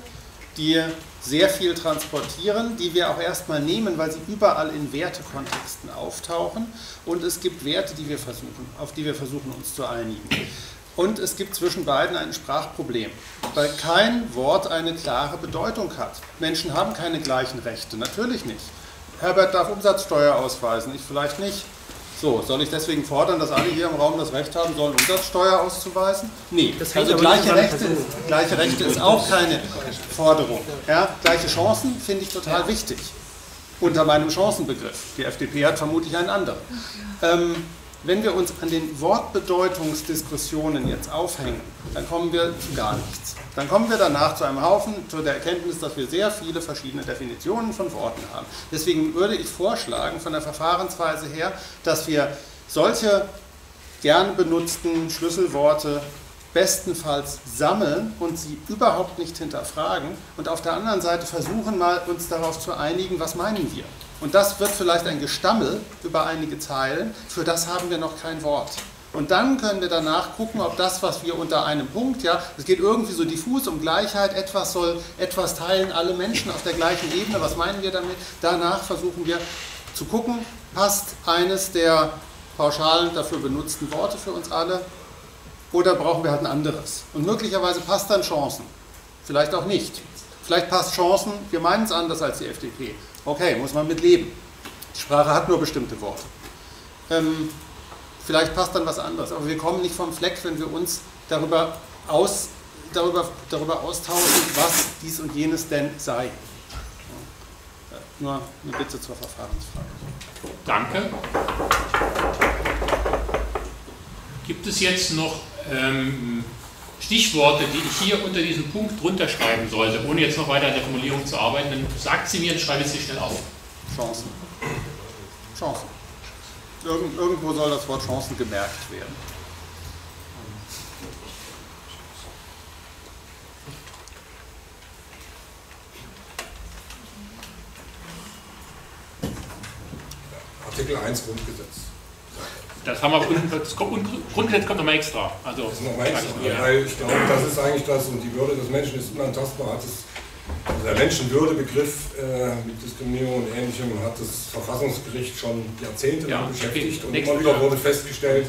S16: die sehr viel transportieren, die wir auch erstmal nehmen, weil sie überall in Wertekontexten auftauchen. Und es gibt Werte, die wir versuchen, auf die wir versuchen uns zu einigen. Und es gibt zwischen beiden ein Sprachproblem, weil kein Wort eine klare Bedeutung hat. Menschen haben keine gleichen Rechte, natürlich nicht. Herbert darf Umsatzsteuer ausweisen, ich vielleicht nicht. So, soll ich deswegen fordern, dass alle hier im Raum das Recht haben sollen, Umsatzsteuer auszuweisen? Nee. Also gleiche Rechte,
S4: Personen.
S16: gleiche Rechte ist auch keine Forderung. Ja, gleiche Chancen finde ich total wichtig. Unter meinem Chancenbegriff. Die FDP hat vermutlich einen anderen. Ähm, wenn wir uns an den Wortbedeutungsdiskussionen jetzt aufhängen, dann kommen wir zu gar nichts. Dann kommen wir danach zu einem Haufen, zu der Erkenntnis, dass wir sehr viele verschiedene Definitionen von Worten haben. Deswegen würde ich vorschlagen, von der Verfahrensweise her, dass wir solche gern benutzten Schlüsselworte bestenfalls sammeln und sie überhaupt nicht hinterfragen und auf der anderen Seite versuchen mal uns darauf zu einigen, was meinen wir. Und das wird vielleicht ein Gestammel über einige Zeilen, für das haben wir noch kein Wort. Und dann können wir danach gucken, ob das, was wir unter einem Punkt, ja, es geht irgendwie so diffus um Gleichheit, etwas soll, etwas teilen alle Menschen auf der gleichen Ebene, was meinen wir damit? Danach versuchen wir zu gucken, passt eines der pauschalen dafür benutzten Worte für uns alle oder brauchen wir halt ein anderes? Und möglicherweise passt dann Chancen, vielleicht auch nicht. Vielleicht passt Chancen, wir meinen es anders als die FDP. Okay, muss man mit leben. Die Sprache hat nur bestimmte Worte. Ähm, vielleicht passt dann was anderes, aber wir kommen nicht vom Fleck, wenn wir uns darüber, aus, darüber, darüber austauschen, was dies und jenes denn sei. Nur eine Bitte zur Verfahrensfrage.
S2: Danke. Gibt es jetzt noch ähm, Stichworte, die ich hier unter diesem Punkt drunter schreiben sollte, ohne jetzt noch weiter an der Formulierung zu arbeiten? Dann sagt sie mir und schreibe ich sie schnell auf.
S16: Chancen. Chancen. Irgend, irgendwo soll das Wort Chancen gemerkt werden.
S17: Artikel 1 Grundgesetz.
S2: Das haben wir unten, das kommt, Grundgesetz kommt nochmal extra. Also,
S17: Das ist noch meins,
S2: Ja.
S17: weil ich glaube, das ist eigentlich das und die Würde des Menschen ist unantastbar. Hat es, also der Menschenwürdebegriff äh, mit Diskriminierung und Ähnlichem hat das Verfassungsgericht schon Jahrzehnte
S2: Ja,
S17: lang beschäftigt
S2: okay.
S17: und immer wieder wurde festgestellt,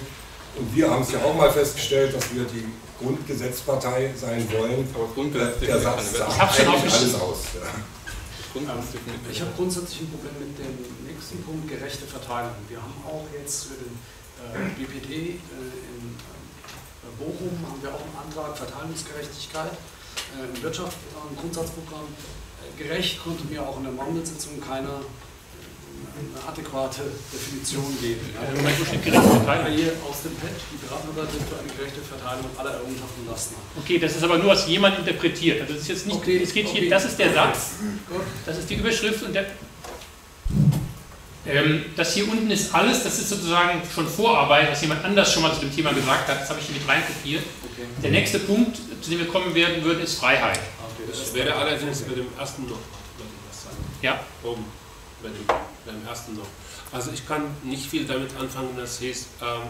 S17: und wir haben es ja auch mal festgestellt, dass wir die Grundgesetzpartei sein wollen.
S6: Aber Grundgesetz
S17: der Satz sagt
S2: Ich hab's schon
S17: eigentlich alles aus. Ja.
S18: Ich habe grundsätzlich ein Problem mit dem nächsten Punkt, gerechte Verteilung. Wir haben auch jetzt für den BPD äh, in äh, Bochum haben wir auch einen Antrag Verteilungsgerechtigkeit äh, im Wirtschaft, äh, im Grundsatzprogramm. Äh, gerecht konnte mir auch in der Mammel-Sitzung keiner äh, eine adäquate Definition geben.
S2: Äh, gerechte Verteilung?
S18: Hier aus dem PET, die Beratungsseite für eine gerechte Verteilung aller Errungenschaften Lasten.
S2: Okay, das ist aber nur, was jemand interpretiert. Also das ist jetzt nicht,
S18: Okay,
S2: es geht
S18: okay.
S2: hier, das ist der. Satz, das ist die Überschrift und der. Ähm, das hier unten ist alles, das ist sozusagen schon Vorarbeit, was jemand anders schon mal zu dem Thema gesagt hat. Das habe ich hier mit reinkopiert. Der nächste Punkt, zu dem wir kommen werden würden, ist Freiheit.
S19: Das wäre allerdings bei dem ersten noch, würde ich was sagen.
S2: Ja.
S19: Oben, bei dem, beim ersten noch. Also ich kann nicht viel damit anfangen, dass heißt, ähm,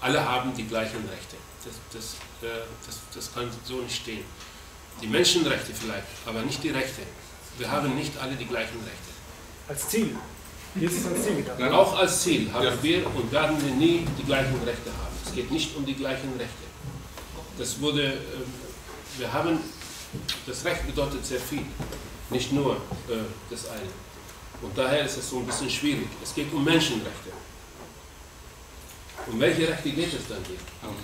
S19: alle haben die gleichen Rechte. Das, das, äh, das, das kann so nicht stehen. Die Menschenrechte vielleicht, aber nicht die Rechte. Wir haben nicht alle die gleichen Rechte.
S4: Als Ziel. Es als Ziel gedacht.
S19: Nein, auch als Ziel haben wir und werden wir nie die gleichen Rechte haben. Es geht nicht um die gleichen Rechte. Das wurde, äh, wir haben, das Recht bedeutet sehr viel, nicht nur äh, das eine. Und daher ist es so ein bisschen schwierig. Es geht um Menschenrechte. Um welche Rechte geht es dann hier?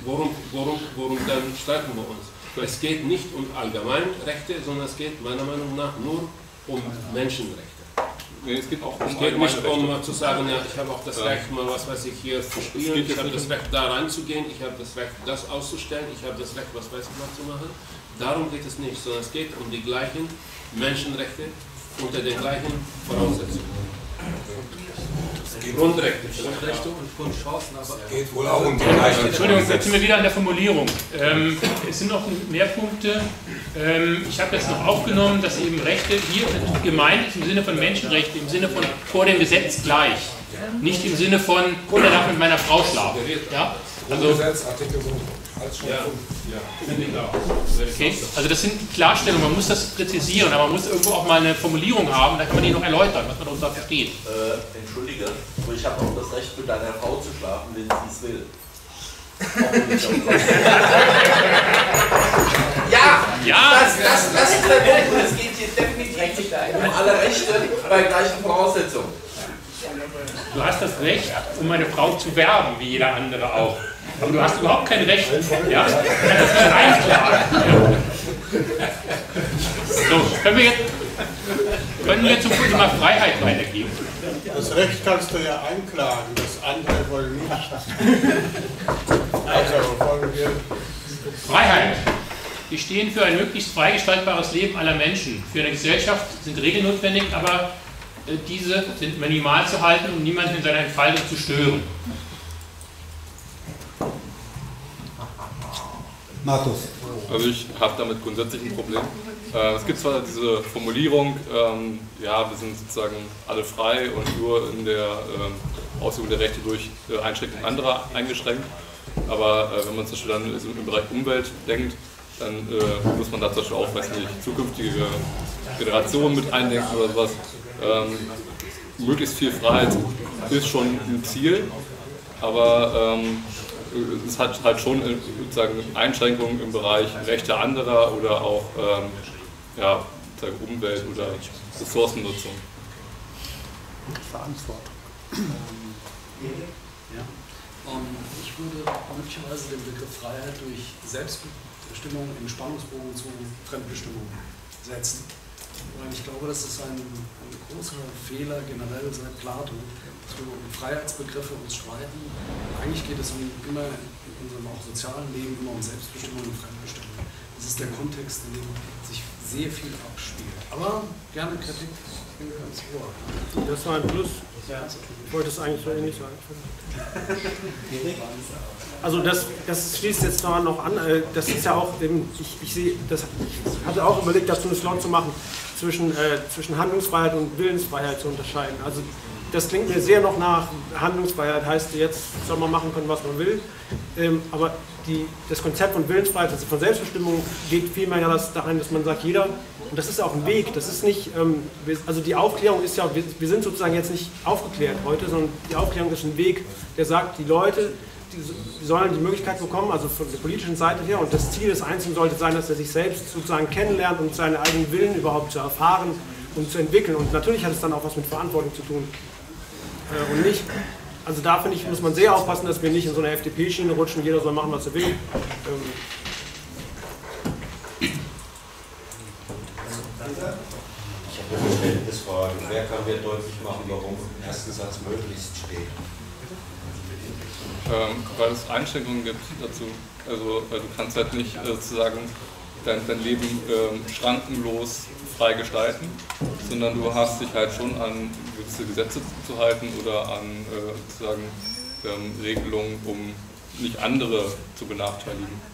S19: Worum, worum, worum dann streiten wir uns? Es geht nicht um Allgemeinrechte, sondern es geht meiner Meinung nach nur um Menschenrechte.
S6: Es geht auch um
S19: Es geht nicht um
S6: Rechte.
S19: zu sagen, ja, ich habe auch das
S6: Ja.
S19: Recht, mal was weiß ich hier zu spielen, ich habe das Recht, da reinzugehen, ich habe das Recht, das auszustellen, ich habe das Recht, was weiß ich was zu machen. Darum geht es nicht, sondern es geht um die gleichen Menschenrechte unter den gleichen Voraussetzungen. Grundrechte.
S10: Grundrechte und Grundchancen, aber
S17: Geht wohl auch um die gleichen
S2: Entschuldigung, jetzt sind wir wieder an der Formulierung. Ähm, es sind noch mehr Punkte. Ähm, ich habe jetzt noch aufgenommen, dass eben Rechte hier gemeint ist im Sinne von Menschenrechte, im Sinne von vor dem Gesetz gleich. Nicht im Sinne von, der darf mit meiner Frau schlafen. Ja? Also,
S17: Grundgesetz, Artikel so als schon
S19: Ja, ja, finde ich auch.
S2: okay. also das sind Klarstellungen, man muss das präzisieren, aber man muss irgendwo auch mal eine Formulierung haben, da kann man die noch erläutern, was man darunter versteht.
S8: Äh, entschuldige, aber ich habe auch das Recht, mit deiner Frau zu schlafen, wenn sie es will. ja,
S2: Ja.
S8: Das, das, das ist der Punkt. Es geht hier definitiv um alle Rechte bei gleichen Voraussetzungen.
S2: Du hast das Recht, um eine Frau zu werben, wie jeder andere auch. Aber du hast überhaupt kein Recht. Ja? Du kannst das reinklagen. So, können wir, jetzt, können wir zum Thema Freiheit weitergehen?
S13: Das Recht kannst du ja einklagen, das andere wollen nicht. Also wollen wir.
S2: Freiheit. Wir stehen für ein möglichst frei gestaltbares Leben aller Menschen. Für eine Gesellschaft sind Regeln notwendig, aber diese sind minimal zu halten, um niemanden in seiner Entfaltung zu stören.
S1: Markus.
S6: Also ich habe damit grundsätzlich ein Problem. Äh, es gibt zwar diese Formulierung, ähm, ja, wir sind sozusagen alle frei und nur in der ähm, Ausübung der Rechte durch äh, Einschränkung anderer eingeschränkt. Aber äh, wenn man zum Beispiel dann im Bereich Umwelt denkt, dann äh, muss man da zum Beispiel auch, weiß nicht, zukünftige Generationen mit eindenken oder sowas. Ähm, möglichst viel Freiheit ist schon ein Ziel, aber ähm, es hat halt schon äh, sozusagen Einschränkungen im Bereich Rechte anderer oder auch ähm, ja, Umwelt- oder Ressourcennutzung.
S16: Verantwortung.
S18: Ja. Um, ich würde möglicherweise den Begriff Freiheit durch Selbstbestimmung im Spannungsbogen zu Fremdbestimmung setzen. Weil ich glaube, das ist ein, ein großer Fehler generell seit Plato, dass wir um Freiheitsbegriffe uns streiten. Eigentlich geht es um, immer in unserem auch sozialen Leben immer um Selbstbestimmung und Fremdbestimmung. Das ist der Kontext, in dem sich sehr viel abspielt. Aber gerne Kritik, ich bin ganz ohr.
S4: Das war ein Plus. Ich wollte es eigentlich so ähnlich sagen. Also das, das schließt jetzt daran noch an, äh, das ist ja auch, ich, ich sehe, das hatte auch überlegt, dazu eine Slot zu machen, zwischen, äh, zwischen Handlungsfreiheit und Willensfreiheit zu unterscheiden. Also das klingt mir sehr noch nach Handlungsfreiheit, heißt jetzt soll man machen können, was man will, ähm, aber die, das Konzept von Willensfreiheit, also von Selbstbestimmung, geht vielmehr ja das, dahin, dass man sagt, jeder, und das ist auch ein Weg, das ist nicht, ähm, also die Aufklärung ist ja, wir, wir sind sozusagen jetzt nicht aufgeklärt heute, sondern die Aufklärung ist ein Weg, der sagt, die Leute, die sollen die Möglichkeit bekommen, also von der politischen Seite her, und das Ziel des Einzelnen sollte sein, dass er sich selbst sozusagen kennenlernt und seine eigenen Willen überhaupt zu erfahren und zu entwickeln. Und natürlich hat es dann auch was mit Verantwortung zu tun. Äh, und nicht, also da finde ich, muss man sehr aufpassen, dass wir nicht in so eine FDP-Schiene rutschen, jeder soll machen, was er will. Ähm,
S20: Ich habe eine Verständnisfrage. Wer kann mir deutlich machen, warum im ersten Satz möglichst steht?
S6: Ähm, weil es Einschränkungen gibt dazu. Also du kannst halt nicht äh, sozusagen dein, dein Leben ähm, schrankenlos frei gestalten, sondern du hast dich halt schon an gewisse Gesetze zu halten oder an äh, sozusagen ähm, Regelungen, um nicht andere zu benachteiligen.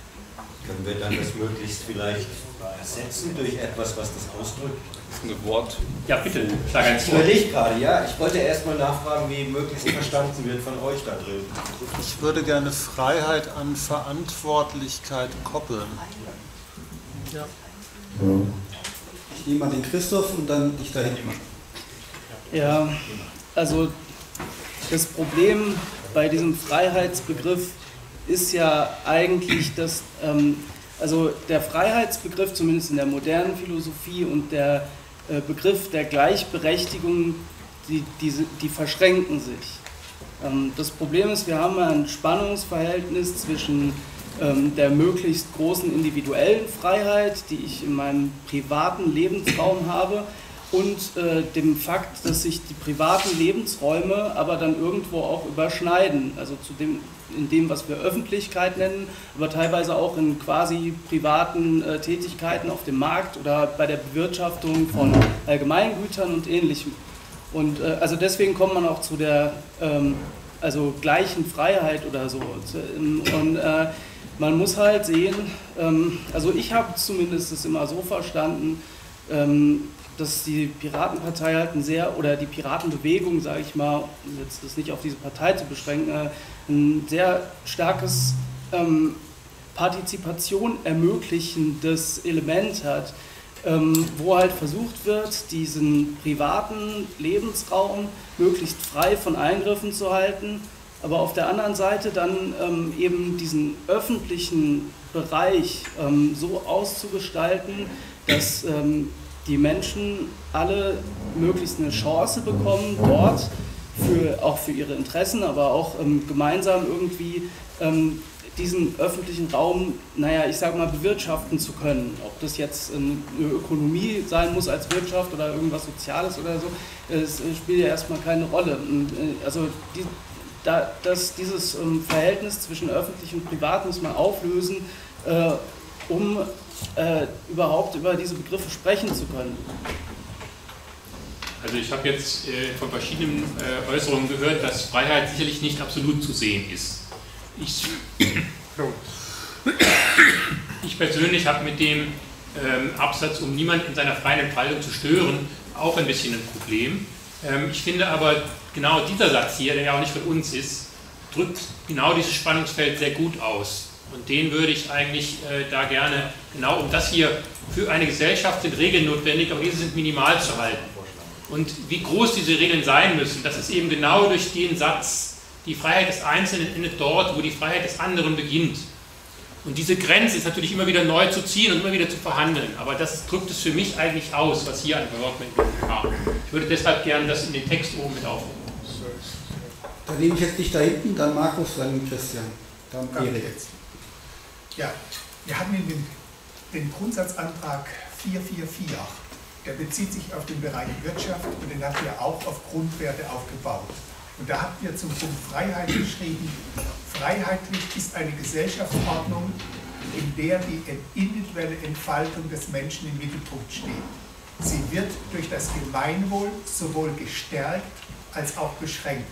S20: Können wir dann das möglichst vielleicht ersetzen durch etwas, was das ausdrückt?
S6: Das ist ein Wort.
S2: Ja, bitte, sag eins
S20: Ich überlege gerade, ja. Ich wollte erst mal nachfragen, wie möglichst verstanden wird von euch da drin.
S16: Ich würde gerne Freiheit an Verantwortlichkeit koppeln.
S4: Ja.
S1: Ich nehme mal den Christoph und dann dich da hinten.
S15: Ja, also das Problem bei diesem Freiheitsbegriff ist ja eigentlich, dass ähm, also der Freiheitsbegriff, zumindest in der modernen Philosophie und der äh, Begriff der Gleichberechtigung, die, die, die verschränken sich. Ähm, das Problem ist, wir haben ein Spannungsverhältnis zwischen ähm, der möglichst großen individuellen Freiheit, die ich in meinem privaten Lebensraum habe, und äh, dem Fakt, dass sich die privaten Lebensräume aber dann irgendwo auch überschneiden, also zu dem, in dem, was wir Öffentlichkeit nennen, aber teilweise auch in quasi privaten äh, Tätigkeiten auf dem Markt oder bei der Bewirtschaftung von Allgemeingütern und ähnlichem. Und äh, also deswegen kommt man auch zu der ähm, also gleichen Freiheit oder so. Und äh, man muss halt sehen, ähm, also ich habe zumindest es immer so verstanden, ähm, dass die Piratenpartei halt ein sehr, oder die Piratenbewegung, sage ich mal, um jetzt das nicht auf diese Partei zu beschränken, äh, ein sehr starkes ähm, Partizipation ermöglichendes Element hat, ähm, wo halt versucht wird, diesen privaten Lebensraum möglichst frei von Eingriffen zu halten, aber auf der anderen Seite dann ähm, eben diesen öffentlichen Bereich ähm, so auszugestalten, dass ähm, die Menschen alle möglichst eine Chance bekommen, dort für, auch für ihre Interessen, aber auch ähm, gemeinsam irgendwie ähm, diesen öffentlichen Raum, naja, ich sag mal, bewirtschaften zu können. Ob das jetzt eine Ökonomie sein muss als Wirtschaft oder irgendwas Soziales oder so, das spielt ja erstmal keine Rolle. Äh, also die, da, dass dieses ähm, Verhältnis zwischen öffentlich und privat muss man auflösen, äh, um äh, überhaupt über diese Begriffe sprechen zu können.
S2: Also ich habe jetzt äh, von verschiedenen äh, Äußerungen gehört, dass Freiheit sicherlich nicht absolut zu sehen ist. Ich, ich persönlich habe mit dem ähm, Absatz, um niemanden in seiner freien Entfaltung zu stören, auch ein bisschen ein Problem. Ähm, ich finde aber, genau dieser Satz hier, der ja auch nicht von uns ist, drückt genau dieses Spannungsfeld sehr gut aus. Und den würde ich eigentlich äh, da gerne, genau um das hier, für eine Gesellschaft sind Regeln notwendig, aber diese sind minimal zu halten. Und wie groß diese Regeln sein müssen, das ist eben genau durch den Satz, die Freiheit des Einzelnen endet dort, wo die Freiheit des anderen beginnt. Und diese Grenze ist natürlich immer wieder neu zu ziehen und immer wieder zu verhandeln. Aber das drückt es für mich eigentlich aus, was hier an Development kam. Ich würde deshalb gerne das in den Text oben mit aufnehmen.
S1: Da nehme ich jetzt nicht da hinten, dann Markus, dann Christian, dann Erik.
S7: Ja, wir hatten den, den Grundsatzantrag 444. Der bezieht sich auf den Bereich Wirtschaft und den hat wir auch auf Grundwerte aufgebaut. Und da habt ihr zum Punkt Freiheit geschrieben, freiheitlich ist eine Gesellschaftsordnung, in der die individuelle Entfaltung des Menschen im Mittelpunkt steht. Sie wird durch das Gemeinwohl sowohl gestärkt als auch beschränkt.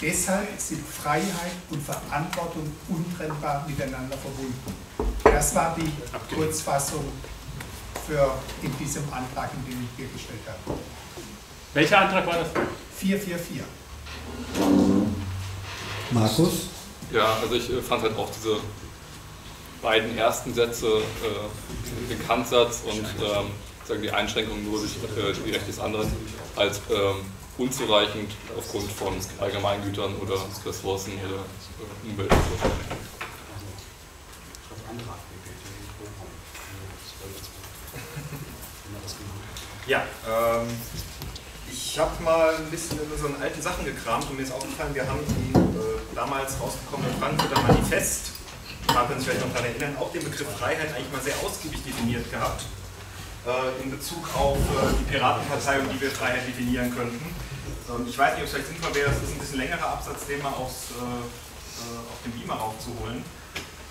S7: Deshalb sind Freiheit und Verantwortung untrennbar miteinander verbunden. Das war die Kurzfassung für in diesem Antrag, in den ich hier gestellt habe.
S2: Welcher Antrag war das?
S7: 444.
S1: Markus?
S6: Ja, also ich äh, fand halt auch diese beiden ersten Sätze, äh, den Kantsatz und ähm, sagen die Einschränkungen nur durch äh, die Rechte des anderen, als ähm, unzureichend aufgrund von Allgemeingütern oder Ressourcen oder äh, Umwelt.
S21: Ja, ähm, ich habe mal ein bisschen in unseren alten Sachen gekramt und mir ist aufgefallen, wir haben die äh, damals rausgekommene Frankfurter Manifest, man kann sich vielleicht noch daran erinnern, auch den Begriff Freiheit eigentlich mal sehr ausgiebig definiert gehabt, äh, in Bezug auf äh, die Piratenpartei und wie wir Freiheit definieren könnten. Ähm, ich weiß nicht, ob es vielleicht sinnvoll wäre, das ist ein bisschen längerer Absatz, den mal aufs, äh, äh, auf den Beamer raufzuholen.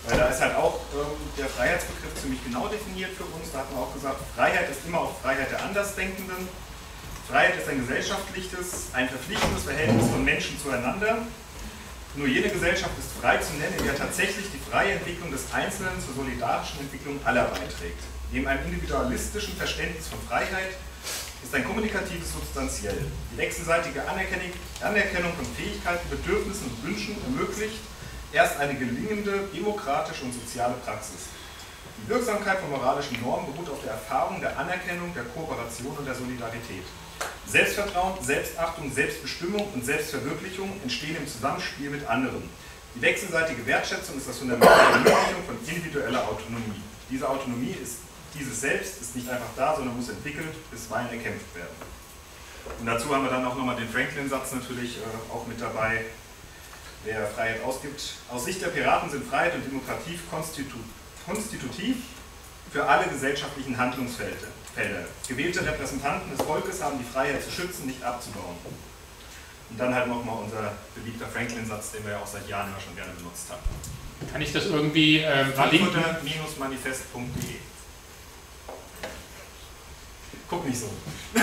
S21: Weil da ist halt auch ähm, der Freiheitsbegriff ziemlich genau definiert für uns. Da hat man auch gesagt, Freiheit ist immer auch Freiheit der Andersdenkenden. Freiheit ist ein gesellschaftliches, ein verpflichtendes Verhältnis von Menschen zueinander. Nur jene Gesellschaft ist frei zu nennen, in der tatsächlich die freie Entwicklung des Einzelnen zur solidarischen Entwicklung aller beiträgt. Neben einem individualistischen Verständnis von Freiheit ist ein kommunikatives Substanziell. Die wechselseitige Anerkennung von Fähigkeiten, Bedürfnissen und Wünschen ermöglicht erst eine gelingende demokratische und soziale Praxis. Die Wirksamkeit von moralischen Normen beruht auf der Erfahrung der Anerkennung, der Kooperation und der Solidarität. Selbstvertrauen, Selbstachtung, Selbstbestimmung und Selbstverwirklichung entstehen im Zusammenspiel mit anderen. Die wechselseitige Wertschätzung ist das Fundament der Ermöglichung von individueller Autonomie. Diese Autonomie ist dieses Selbst ist nicht einfach da, sondern muss entwickelt, bisweilen erkämpft werden. Und dazu haben wir dann auch nochmal den Franklin-Satz natürlich äh, auch mit dabei, der Freiheit ausgibt. Aus Sicht der Piraten sind Freiheit und Demokratie konstitu konstitutiv für alle gesellschaftlichen Handlungsfelder. Gewählte Repräsentanten des Volkes haben die Freiheit zu schützen, nicht abzubauen. Und dann halt nochmal unser beliebter Franklin-Satz, den wir ja auch seit Jahren immer schon gerne benutzt haben.
S2: Kann ich das irgendwie ähm, verlinken?
S21: Frankfurter-manifest.de Guck nicht so.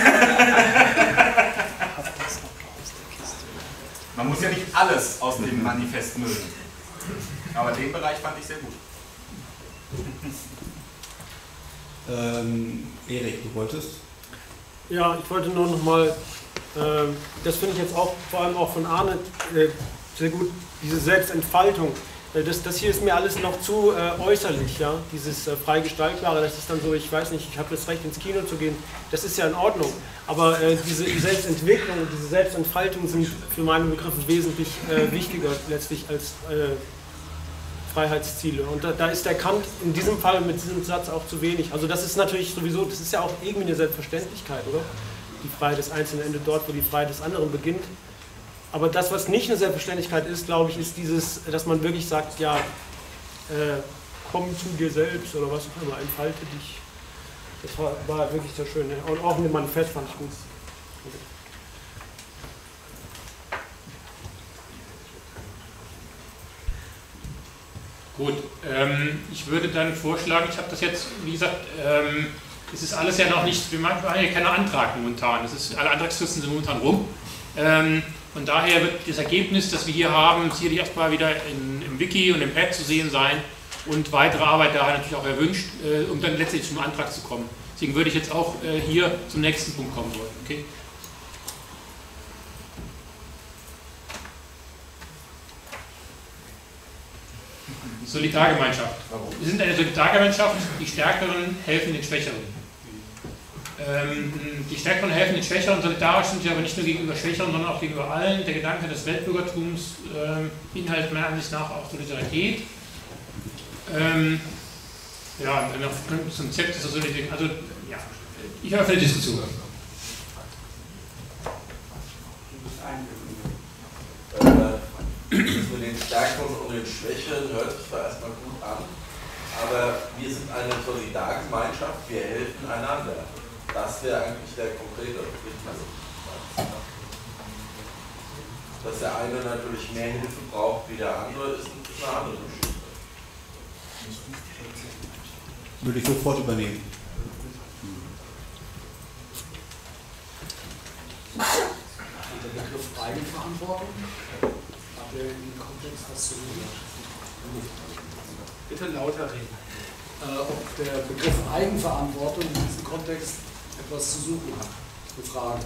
S21: Man muss ja nicht alles aus dem Manifest mögen. Aber den Bereich fand ich sehr gut.
S1: Ähm, Erik, du wolltest?
S4: Ja, ich wollte nur nochmal, äh, das finde ich jetzt auch vor allem auch von Arne äh, sehr gut, diese Selbstentfaltung. Äh, das, das hier ist mir alles noch zu äh, äußerlich, ja, dieses äh, frei gestaltbare, das ist dann so, ich weiß nicht, ich habe das Recht ins Kino zu gehen, das ist ja in Ordnung. Aber äh, diese Selbstentwicklung und diese Selbstentfaltung sind für meine Begriffe wesentlich äh, wichtiger letztlich als äh, Freiheitsziele. Und da, da, ist der Kant in diesem Fall mit diesem Satz auch zu wenig. Also das ist natürlich sowieso, das ist ja auch irgendwie eine Selbstverständlichkeit, oder? Die Freiheit des Einzelnen endet dort, wo die Freiheit des anderen beginnt. Aber das, was nicht eine Selbstverständlichkeit ist, glaube ich, ist dieses, dass man wirklich sagt, ja, äh, komm zu dir selbst oder was auch immer, entfalte dich. Das war, war wirklich sehr schön. Ne? Und auch dem Manifest fand ich gut.
S2: Gut, ähm, ich würde dann vorschlagen, ich habe das jetzt, wie gesagt, ähm, es ist alles ja noch nicht, wir machen ja keinen Antrag momentan, es ist, alle Antragsfristen sind momentan rum. Ähm, von daher wird das Ergebnis, das wir hier haben, sicherlich erstmal wieder in, im Wiki und im Pad zu sehen sein und weitere Arbeit daher natürlich auch erwünscht, äh, um dann letztlich zum Antrag zu kommen. Deswegen würde ich jetzt auch äh, hier zum nächsten Punkt kommen wollen. Okay? Solidargemeinschaft. Wir sind eine Solidargemeinschaft, die Stärkeren helfen den Schwächeren. Ähm, die Stärkeren helfen den Schwächeren, solidarisch sind sie aber nicht nur gegenüber Schwächeren, sondern auch gegenüber allen. Der Gedanke des Weltbürgertums ähm, beinhaltet meiner Ansicht nach auch Solidarität. Ähm, ja, ein Konzept ist also, also ja, ich eröffne die Diskussion.
S8: das mit den Stärkeren und den Schwächeren hört sich zwar erstmal gut an, aber wir sind eine Solidargemeinschaft, wir helfen einander. Das wäre eigentlich der konkrete Dass der eine natürlich mehr Hilfe braucht wie der andere, ist eine andere Geschichte.
S1: Würde ich sofort übernehmen.
S18: Der Begriff Eigenverantwortung im Kontext was zu tun Bitte lauter reden. Äh, ob der Begriff Eigenverantwortung in diesem Kontext etwas zu suchen hat. Eine Frage.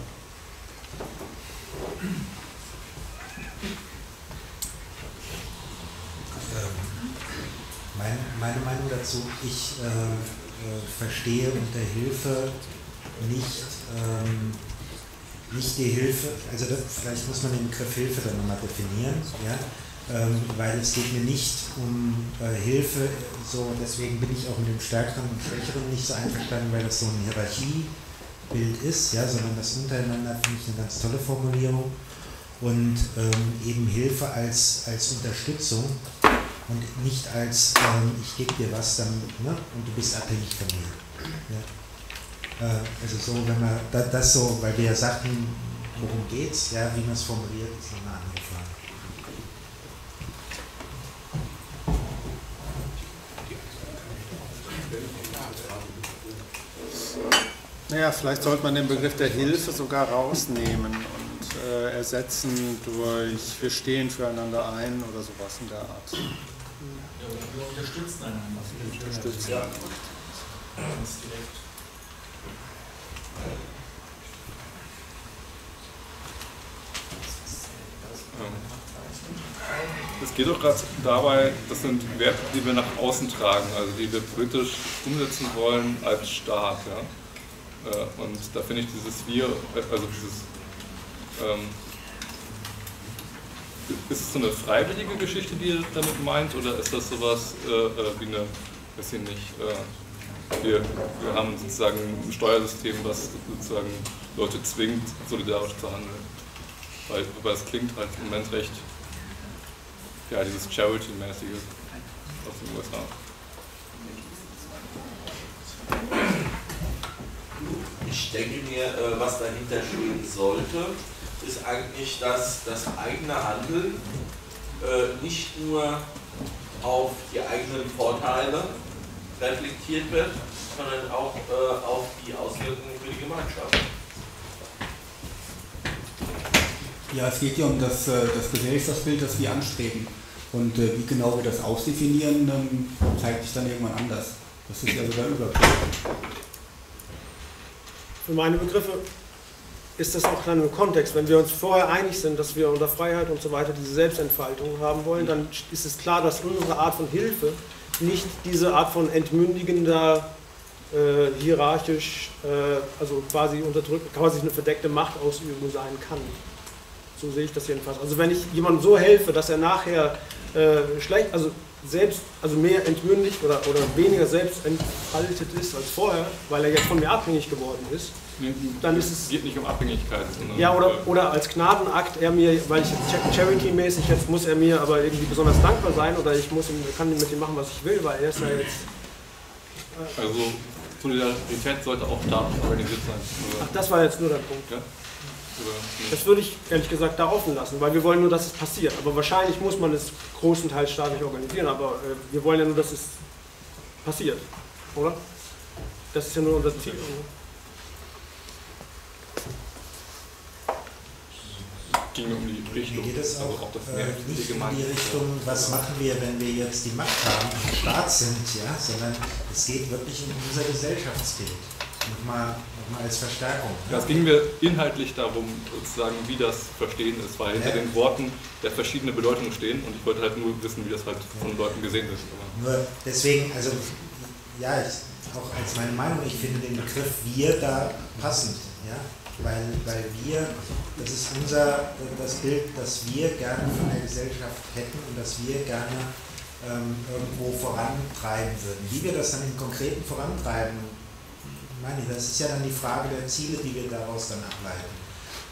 S3: Meine, meine Meinung dazu, ich äh, äh, verstehe unter Hilfe nicht ähm, nicht die Hilfe, also das, vielleicht muss man den Begriff Hilfe dann nochmal definieren, ja, ähm, weil es geht mir nicht um äh, Hilfe, so deswegen bin ich auch mit dem Stärkeren und Schwächeren nicht so einverstanden, weil das so ein Hierarchiebild ist, ja, sondern das untereinander finde ich eine ganz tolle Formulierung. Und ähm, eben Hilfe als, als Unterstützung und nicht als ähm, ich gebe dir was dann, ne, und du bist abhängig von mir. Ja. Äh, also so, wenn man das so, weil wir ja sagten, worum geht's, ja, wie man es formuliert, ist noch eine andere Frage.
S16: Naja, vielleicht sollte man den Begriff der Hilfe sogar rausnehmen und äh, ersetzen durch wir stehen füreinander ein oder sowas in der Art.
S5: Wir unterstützen einander.
S16: Wir unterstützen.
S5: Ja. Ganz direkt.
S6: Es geht doch gerade dabei, das sind Werte, die wir nach außen tragen, also die wir politisch umsetzen wollen als Staat. Ja? Äh, und da finde ich dieses Wir, also dieses, ähm, ist es so eine freiwillige Geschichte, die ihr damit meint, oder ist das sowas äh, äh wie eine, weiß ich nicht, äh, wir, wir haben sozusagen ein Steuersystem, was sozusagen Leute zwingt, solidarisch zu handeln. Weil, aber es klingt halt im Moment recht ja, dieses Charity-mäßige aus den USA.
S8: Ich denke mir, äh, was dahinter stehen sollte, ist eigentlich, dass das eigene Handeln äh, nicht nur auf die eigenen Vorteile reflektiert wird, sondern auch äh, auf die Auswirkungen für die Gemeinschaft.
S1: Ja, es geht ja um das, das Gesellschaftsbild, das wir anstreben. Und wie genau wir das ausdefinieren, ähm, zeigt sich dann irgendwann anders. Das ist ja sogar Überblick.
S4: Für meine Begriffe ist das auch dann im Kontext. Wenn wir uns vorher einig sind, dass wir unter Freiheit und so weiter diese Selbstentfaltung haben wollen, dann ist es klar, dass unsere Art von Hilfe nicht diese Art von entmündigender, äh, hierarchisch, äh, also quasi unterdrückt, quasi eine verdeckte Machtausübung sein kann. So sehe ich das jedenfalls. Also wenn ich jemandem so helfe, dass er nachher äh, schlecht, also selbst, also mehr entmündigt oder, oder weniger selbst entfaltet ist als vorher, weil er jetzt von mir abhängig geworden ist, dann ist es.
S6: geht nicht um Abhängigkeit.
S4: Ja, oder, oder als Gnadenakt, er mir, weil ich Charity-mäßig, jetzt muss er mir aber irgendwie besonders dankbar sein oder ich muss ihm, kann mit ihm machen, was ich will, weil er ist ja jetzt.
S6: Äh also Solidarität sollte auch staatlich organisiert sein.
S4: Ach, das war jetzt nur der Punkt. Ja? Das würde ich ehrlich gesagt da offen lassen, weil wir wollen nur, dass es passiert. Aber wahrscheinlich muss man es großenteils staatlich organisieren, aber äh, wir wollen ja nur, dass es passiert, oder? Das ist ja nur unser Ziel.
S6: ging um die Richtung.
S3: Mir geht es auch, auch äh, nicht in die Richtung, was machen wir, wenn wir jetzt die Macht haben und Staat sind, ja, sondern es geht wirklich um unser Gesellschaftsbild. Nochmal als Verstärkung.
S6: Ja, es ging mir inhaltlich darum, sozusagen, wie das Verstehen ist, weil hinter ja. den Worten ja verschiedene Bedeutungen stehen und ich wollte halt nur wissen, wie das halt von Leuten gesehen ist.
S3: Aber nur deswegen, also ja, ich, auch als meine Meinung, ich finde den Begriff wir da passend. Ja? Weil, weil wir, das ist unser, das Bild, das wir gerne von der Gesellschaft hätten und das wir gerne ähm, irgendwo vorantreiben würden. Wie wir das dann im Konkreten vorantreiben, meine ich, das ist ja dann die Frage der Ziele, die wir daraus dann ableiten,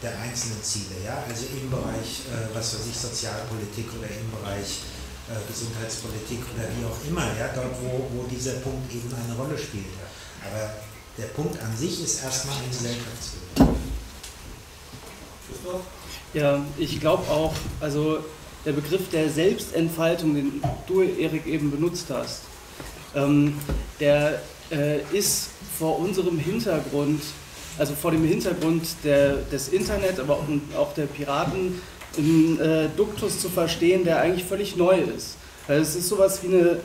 S3: der einzelnen Ziele, ja, also im Bereich, äh, was weiß ich, Sozialpolitik oder im Bereich äh, Gesundheitspolitik oder wie auch immer, ja, dort wo, wo dieser Punkt eben eine Rolle spielt. Aber der Punkt an sich ist erstmal ein Gesellschaftsbild.
S15: Ja, ich glaube auch, also der Begriff der Selbstentfaltung, den du, Erik, eben benutzt hast, ähm, der äh, ist vor unserem Hintergrund, also vor dem Hintergrund der, des Internet, aber auch, auch der Piraten, einen äh, Duktus zu verstehen, der eigentlich völlig neu ist. Also es ist sowas wie eine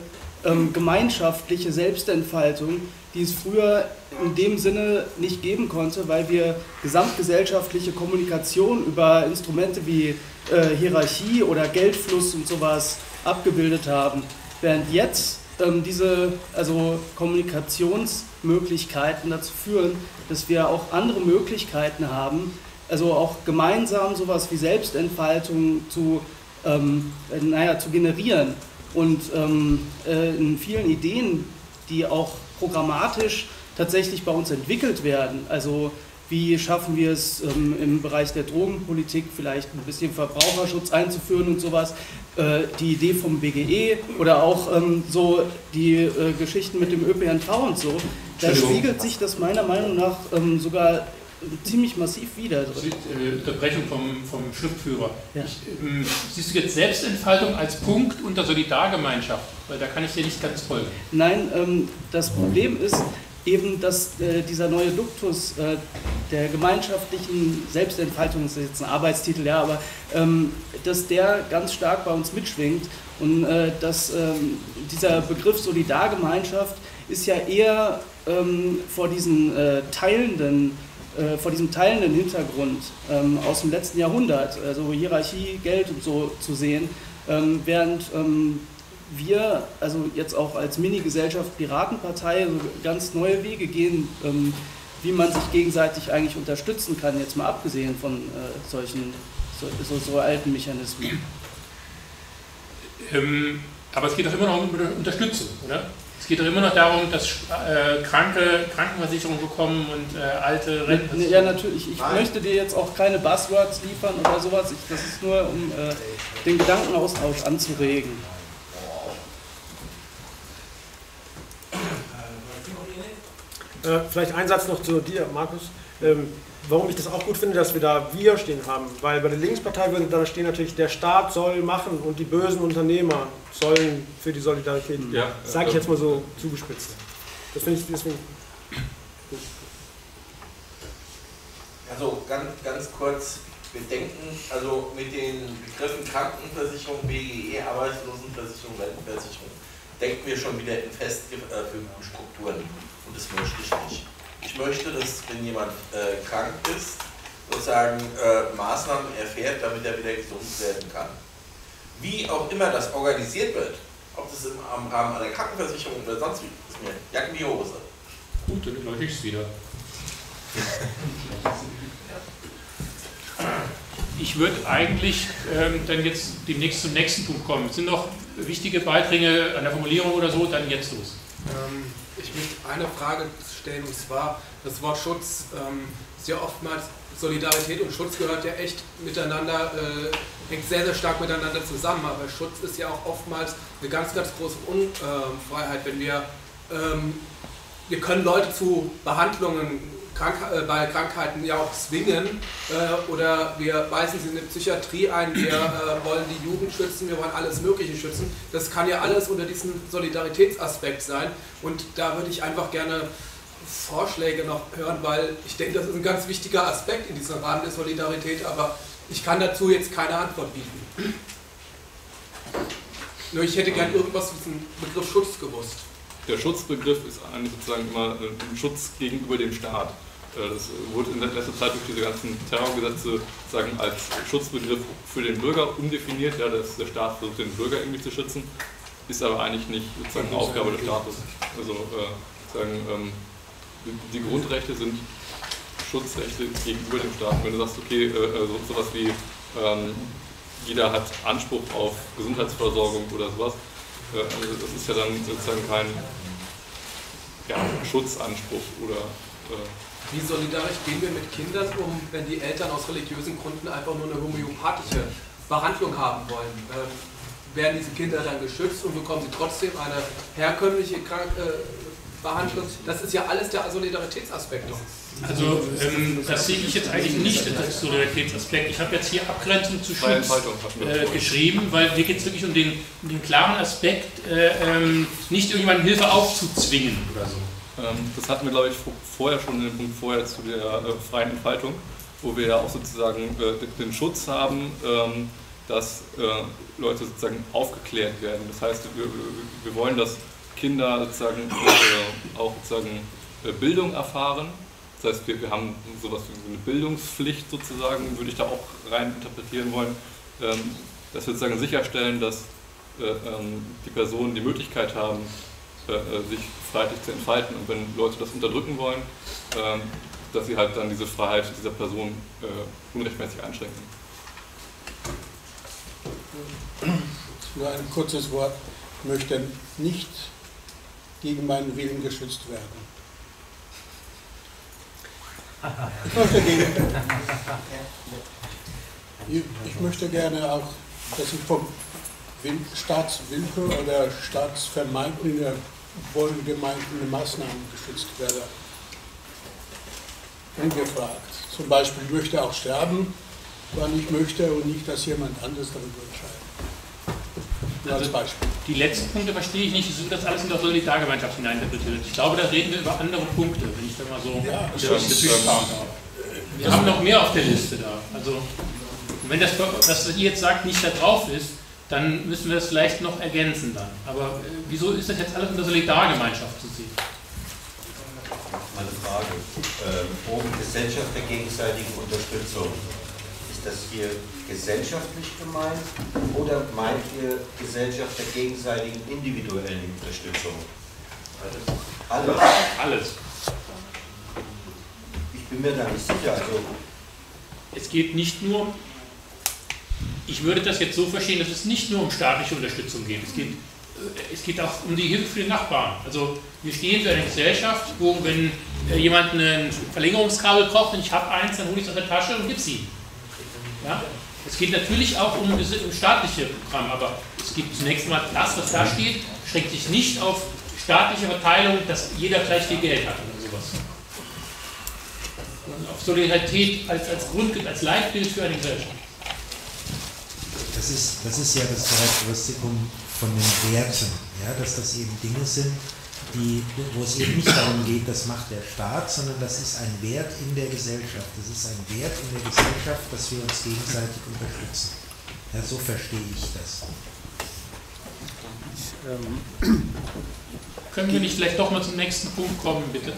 S15: ähm, gemeinschaftliche Selbstentfaltung, die es früher in dem Sinne nicht geben konnte, weil wir gesamtgesellschaftliche Kommunikation über Instrumente wie äh, Hierarchie oder Geldfluss und sowas abgebildet haben. Während jetzt ähm, diese also Kommunikationsmöglichkeiten dazu führen, dass wir auch andere Möglichkeiten haben, also auch gemeinsam sowas wie Selbstentfaltung zu, ähm, naja, zu generieren. Und ähm, äh, in vielen Ideen, die auch programmatisch tatsächlich bei uns entwickelt werden, also wie schaffen wir es ähm, im Bereich der Drogenpolitik vielleicht ein bisschen Verbraucherschutz einzuführen und sowas. Äh, die Idee vom BGE oder auch ähm, so die äh, Geschichten mit dem ÖPNV und so, da spiegelt sich das meiner Meinung nach ähm, sogar ziemlich massiv wieder drin.
S2: Äh, Unterbrechung vom, vom Schriftführer. Ja. Ich, ähm, siehst du jetzt Selbstentfaltung als Punkt unter Solidargemeinschaft? Weil da kann ich dir nicht ganz folgen.
S15: Nein, ähm, das Problem ist eben, dass äh, dieser neue Duktus äh, der gemeinschaftlichen Selbstentfaltung, das ist jetzt ein Arbeitstitel, ja, aber ähm, dass der ganz stark bei uns mitschwingt und äh, dass ähm, dieser Begriff Solidargemeinschaft ist ja eher ähm, vor diesen äh, teilenden äh, vor diesem teilenden Hintergrund ähm, aus dem letzten Jahrhundert, also Hierarchie, Geld und so zu sehen, ähm, während ähm, wir, also jetzt auch als Mini-Gesellschaft Piratenpartei, so ganz neue Wege gehen, ähm, wie man sich gegenseitig eigentlich unterstützen kann, jetzt mal abgesehen von äh, solchen so, so, so, alten Mechanismen.
S2: Ähm, aber es geht doch immer noch um Unterstützung, oder? Es geht doch immer noch darum, dass äh, Kranke Krankenversicherung bekommen und äh, alte
S15: Renten. Ja, natürlich. Ich Nein. möchte dir jetzt auch keine Buzzwords liefern oder sowas. Ich, das ist nur, um äh, den Gedankenaustausch anzuregen.
S4: Äh, vielleicht ein Satz noch zu dir, Markus. Ähm, warum ich das auch gut finde, dass wir da wir stehen haben. Weil bei der Linkspartei würde da stehen natürlich, der Staat soll machen und die bösen Unternehmer sollen für die Solidarität. Ja, Sage ich jetzt mal so zugespitzt. Das finde ich deswegen gut.
S8: Also ganz, ganz kurz, wir denken also mit den Begriffen Krankenversicherung, BGE, Arbeitslosenversicherung, Rentenversicherung, denken wir schon wieder in festgefügten Strukturen. Das möchte ich nicht. Ich möchte, dass wenn jemand äh, krank ist, sozusagen äh, Maßnahmen erfährt, damit er wieder gesund werden kann. Wie auch immer das organisiert wird, ob das im, am Rahmen einer Krankenversicherung oder sonst wie, ist mir Jacken die Hose.
S2: Gut, dann leuchte ich es wieder. Ich würde eigentlich ähm, dann jetzt demnächst zum nächsten Punkt kommen. Sind noch wichtige Beiträge an der Formulierung oder so? Dann jetzt los.
S22: Ähm, ich möchte
S10: eine Frage stellen und zwar das Wort Schutz ähm, ist ja oftmals Solidarität und Schutz gehört ja echt miteinander, äh, hängt sehr, sehr stark miteinander zusammen, aber Schutz ist ja auch oftmals eine ganz, ganz große Unfreiheit, wenn wir, ähm, wir können Leute zu Behandlungen Krank äh, bei Krankheiten ja auch zwingen äh, oder wir weisen sie in eine Psychiatrie ein, wir äh, wollen die Jugend schützen, wir wollen alles Mögliche schützen. Das kann ja alles unter diesem Solidaritätsaspekt sein und da würde ich einfach gerne Vorschläge noch hören, weil ich denke, das ist ein ganz wichtiger Aspekt in diesem Rahmen der Solidarität, aber ich kann dazu jetzt keine Antwort bieten. Nur ich hätte gern irgendwas zu diesem Begriff Schutz gewusst.
S6: Der Schutzbegriff ist eigentlich sozusagen immer ein Schutz gegenüber dem Staat. Äh, das wurde in letzter Zeit durch diese ganzen Terrorgesetze sagen, als Schutzbegriff für den Bürger umdefiniert. Ja, dass der Staat versucht, den Bürger irgendwie zu schützen, ist aber eigentlich nicht sozusagen Aufgabe des Staates. Also äh, sagen, ähm, die Grundrechte sind Schutzrechte gegenüber dem Staat. Wenn du sagst, okay, äh, äh, so, sowas wie ähm, jeder hat Anspruch auf Gesundheitsversorgung oder sowas, äh, also das ist ja dann sozusagen kein ja, Schutzanspruch oder äh,
S10: wie solidarisch gehen wir mit Kindern um, wenn die Eltern aus religiösen Gründen einfach nur eine homöopathische Behandlung haben wollen? Ähm, werden diese Kinder dann geschützt und bekommen sie trotzdem eine herkömmliche Krank äh, Behandlung? Das ist ja alles der Solidaritätsaspekt.
S2: Also ähm, das sehe ich jetzt eigentlich nicht als Solidaritätsaspekt. Ich habe jetzt hier Abgrenzung zu Schutz äh, geschrieben, weil mir geht es wirklich um den, um den klaren Aspekt, äh, ähm, nicht irgendjemandem Hilfe aufzuzwingen oder so.
S6: Ähm, das hatten wir, glaube ich, vorher schon in dem Punkt vorher zu der äh, freien Entfaltung, wo wir ja auch sozusagen äh, den Schutz haben, ähm, dass äh, Leute sozusagen aufgeklärt werden. Das heißt, wir, wir wollen, dass Kinder sozusagen auch sozusagen Bildung erfahren. Das heißt, wir, wir haben sowas wie eine Bildungspflicht sozusagen, würde ich da auch rein interpretieren wollen, ähm, dass wir sozusagen sicherstellen, dass die Personen die Möglichkeit haben, sich freiheitlich zu entfalten und wenn Leute das unterdrücken wollen, ähm, dass sie halt dann diese Freiheit dieser Person äh, unrechtmäßig einschränken.
S13: Nur ein kurzes Wort. Ich möchte nicht gegen meinen Willen geschützt werden. Ich möchte, gegen, ich möchte gerne auch, dass ich vom Staatswillkür oder Staatsvermeidung wohlgemeinte Maßnahmen geschützt werde. Ungefragt. Zum Beispiel, ich möchte auch sterben, wann ich möchte und nicht, dass jemand anderes darüber entscheidet.
S2: Nur als Beispiel. Die letzten Punkte verstehe ich nicht, es wird das alles in der Solidargemeinschaft hineininterpretiert. Ich glaube, da reden wir über andere Punkte, wenn ich da mal so
S13: ja,
S2: dazwischen darf. Wir haben noch mehr auf der Liste da. Also, wenn das, was ihr jetzt sagt, nicht da drauf ist, dann müssen wir es vielleicht noch ergänzen dann. Aber äh, wieso ist das jetzt alles in der Solidargemeinschaft zu sehen?
S20: Meine Frage. Ähm, oben Gesellschaft der gegenseitigen Unterstützung. Ist das hier gesellschaftlich gemeint oder meint ihr Gesellschaft der gegenseitigen individuellen Unterstützung? Alles.
S2: Alles.
S20: Ich bin mir da nicht sicher. Also
S2: es geht nicht nur ich würde das jetzt so verstehen, dass es nicht nur um staatliche Unterstützung geht. Es geht, äh, es geht auch um die Hilfe für den Nachbarn. Also wir stehen für eine Gesellschaft, wo wenn äh, jemand ein Verlängerungskabel braucht und ich habe eins, dann hole ich es aus der Tasche und gebe es ihm. Ja? Es geht natürlich auch um, um staatliche Programme, aber es gibt zunächst mal das, was da steht, schränkt sich nicht auf staatliche Verteilung, dass jeder gleich viel Geld hat oder sowas. Und auf Solidarität als, als Grund, als Leitbild für eine Gesellschaft
S12: das ist, das ist ja das Charakteristikum von den Werten, ja, dass das eben Dinge sind, die, wo es eben nicht darum geht, das macht der Staat, sondern das ist ein Wert in der Gesellschaft. Das ist ein Wert in der Gesellschaft, dass wir uns gegenseitig unterstützen. Ja, so verstehe ich das.
S2: Ähm, Können wir nicht vielleicht doch mal zum nächsten Punkt kommen, bitte?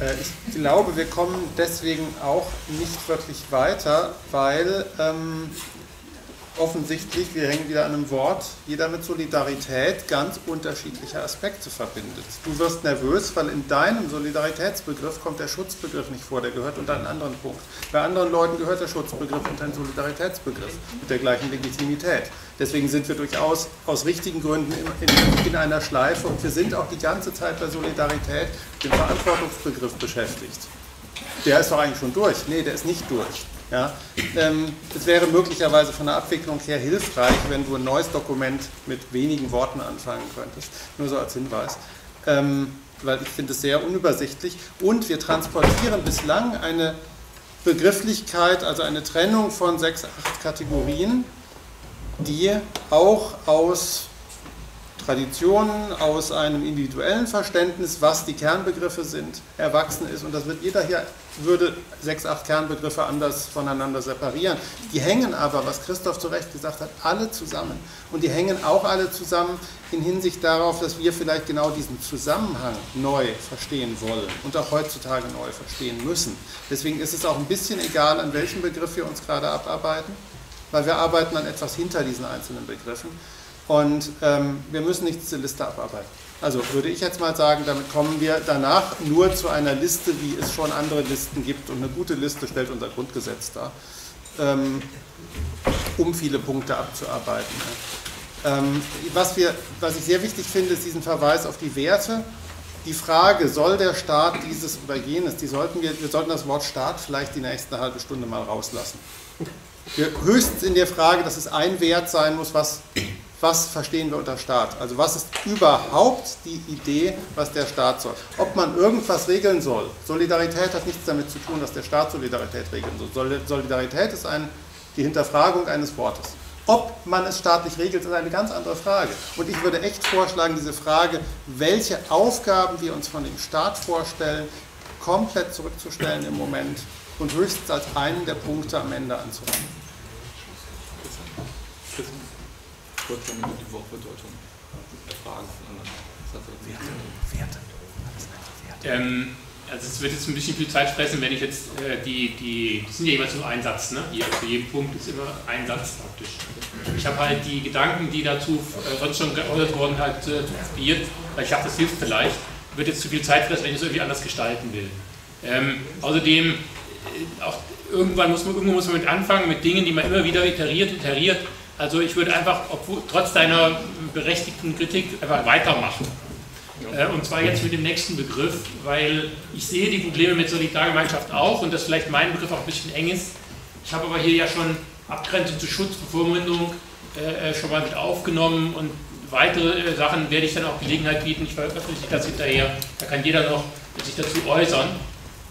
S16: Äh, ich glaube, wir kommen deswegen auch nicht wirklich weiter, weil ähm, offensichtlich, wir hängen wieder an einem Wort, jeder mit Solidarität ganz unterschiedliche Aspekte verbindet. Du wirst nervös, weil in deinem Solidaritätsbegriff kommt der Schutzbegriff nicht vor, der gehört unter einen anderen Punkt. Bei anderen Leuten gehört der Schutzbegriff unter einen Solidaritätsbegriff mit der gleichen Legitimität. Deswegen sind wir durchaus aus richtigen Gründen in, in, in einer Schleife und wir sind auch die ganze Zeit bei Solidarität mit dem Verantwortungsbegriff beschäftigt. Der ist doch eigentlich schon durch. Nee, der ist nicht durch. Ja, ähm, es wäre möglicherweise von der Abwicklung her hilfreich, wenn du ein neues Dokument mit wenigen Worten anfangen könntest. Nur so als Hinweis. Ähm, weil ich finde es sehr unübersichtlich. Und wir transportieren bislang eine Begrifflichkeit, also eine Trennung von sechs, acht Kategorien, die auch aus Traditionen, aus einem individuellen Verständnis, was die Kernbegriffe sind, erwachsen ist. Und das wird jeder hier würde sechs, acht Kernbegriffe anders voneinander separieren. Die hängen aber, was Christoph zu Recht gesagt hat, alle zusammen. Und die hängen auch alle zusammen in Hinsicht darauf, dass wir vielleicht genau diesen Zusammenhang neu verstehen wollen und auch heutzutage neu verstehen müssen. Deswegen ist es auch ein bisschen egal, an welchem Begriff wir uns gerade abarbeiten, weil wir arbeiten an etwas hinter diesen einzelnen Begriffen. Und ähm, wir müssen nicht diese Liste abarbeiten. Also würde ich jetzt mal sagen, damit kommen wir danach nur zu einer Liste, wie es schon andere Listen gibt. Und eine gute Liste stellt unser Grundgesetz dar, ähm, um viele Punkte abzuarbeiten. Ähm, was, wir, was ich sehr wichtig finde, ist diesen Verweis auf die Werte. Die Frage, soll der Staat dieses oder jenes, die sollten wir, wir sollten das Wort Staat vielleicht die nächste halbe Stunde mal rauslassen. Wir, höchstens in der Frage, dass es ein Wert sein muss, was was verstehen wir unter Staat? Also was ist überhaupt die Idee, was der Staat soll? Ob man irgendwas regeln soll. Solidarität hat nichts damit zu tun, dass der Staat Solidarität regeln soll. Solidarität ist ein, die Hinterfragung eines Wortes. Ob man es staatlich regelt, ist eine ganz andere Frage. Und ich würde echt vorschlagen, diese Frage, welche Aufgaben wir uns von dem Staat vorstellen, komplett zurückzustellen im Moment und höchstens als einen der Punkte am Ende anzunehmen
S6: kurz dann die Wortbedeutung erfragen von
S2: Werte. Werte. Ähm, also es wird jetzt ein bisschen viel Zeit fressen, wenn ich jetzt äh, die, die, das sind ja jeweils nur ein Satz, ne? Hier, für jeden Punkt ist immer ein Satz praktisch. Ich habe halt die Gedanken, die dazu äh, sonst schon geäußert wurden, halt äh, probiert, weil ich dachte, das hilft vielleicht. Wird jetzt zu viel Zeit fressen, wenn ich es irgendwie anders gestalten will. Ähm, außerdem, äh, auch irgendwann muss man, irgendwo muss man mit anfangen, mit Dingen, die man immer wieder iteriert, iteriert also ich würde einfach, obwohl, trotz deiner berechtigten Kritik, einfach weitermachen. Äh, und zwar jetzt mit dem nächsten Begriff, weil ich sehe die Probleme mit Solidargemeinschaft auch und dass vielleicht mein Begriff auch ein bisschen eng ist. Ich habe aber hier ja schon Abgrenzung zu Schutz, Bevormundung äh, äh, schon mal mit aufgenommen und weitere äh, Sachen werde ich dann auch Gelegenheit bieten. Ich veröffentliche das hinterher. Da kann jeder noch sich dazu äußern.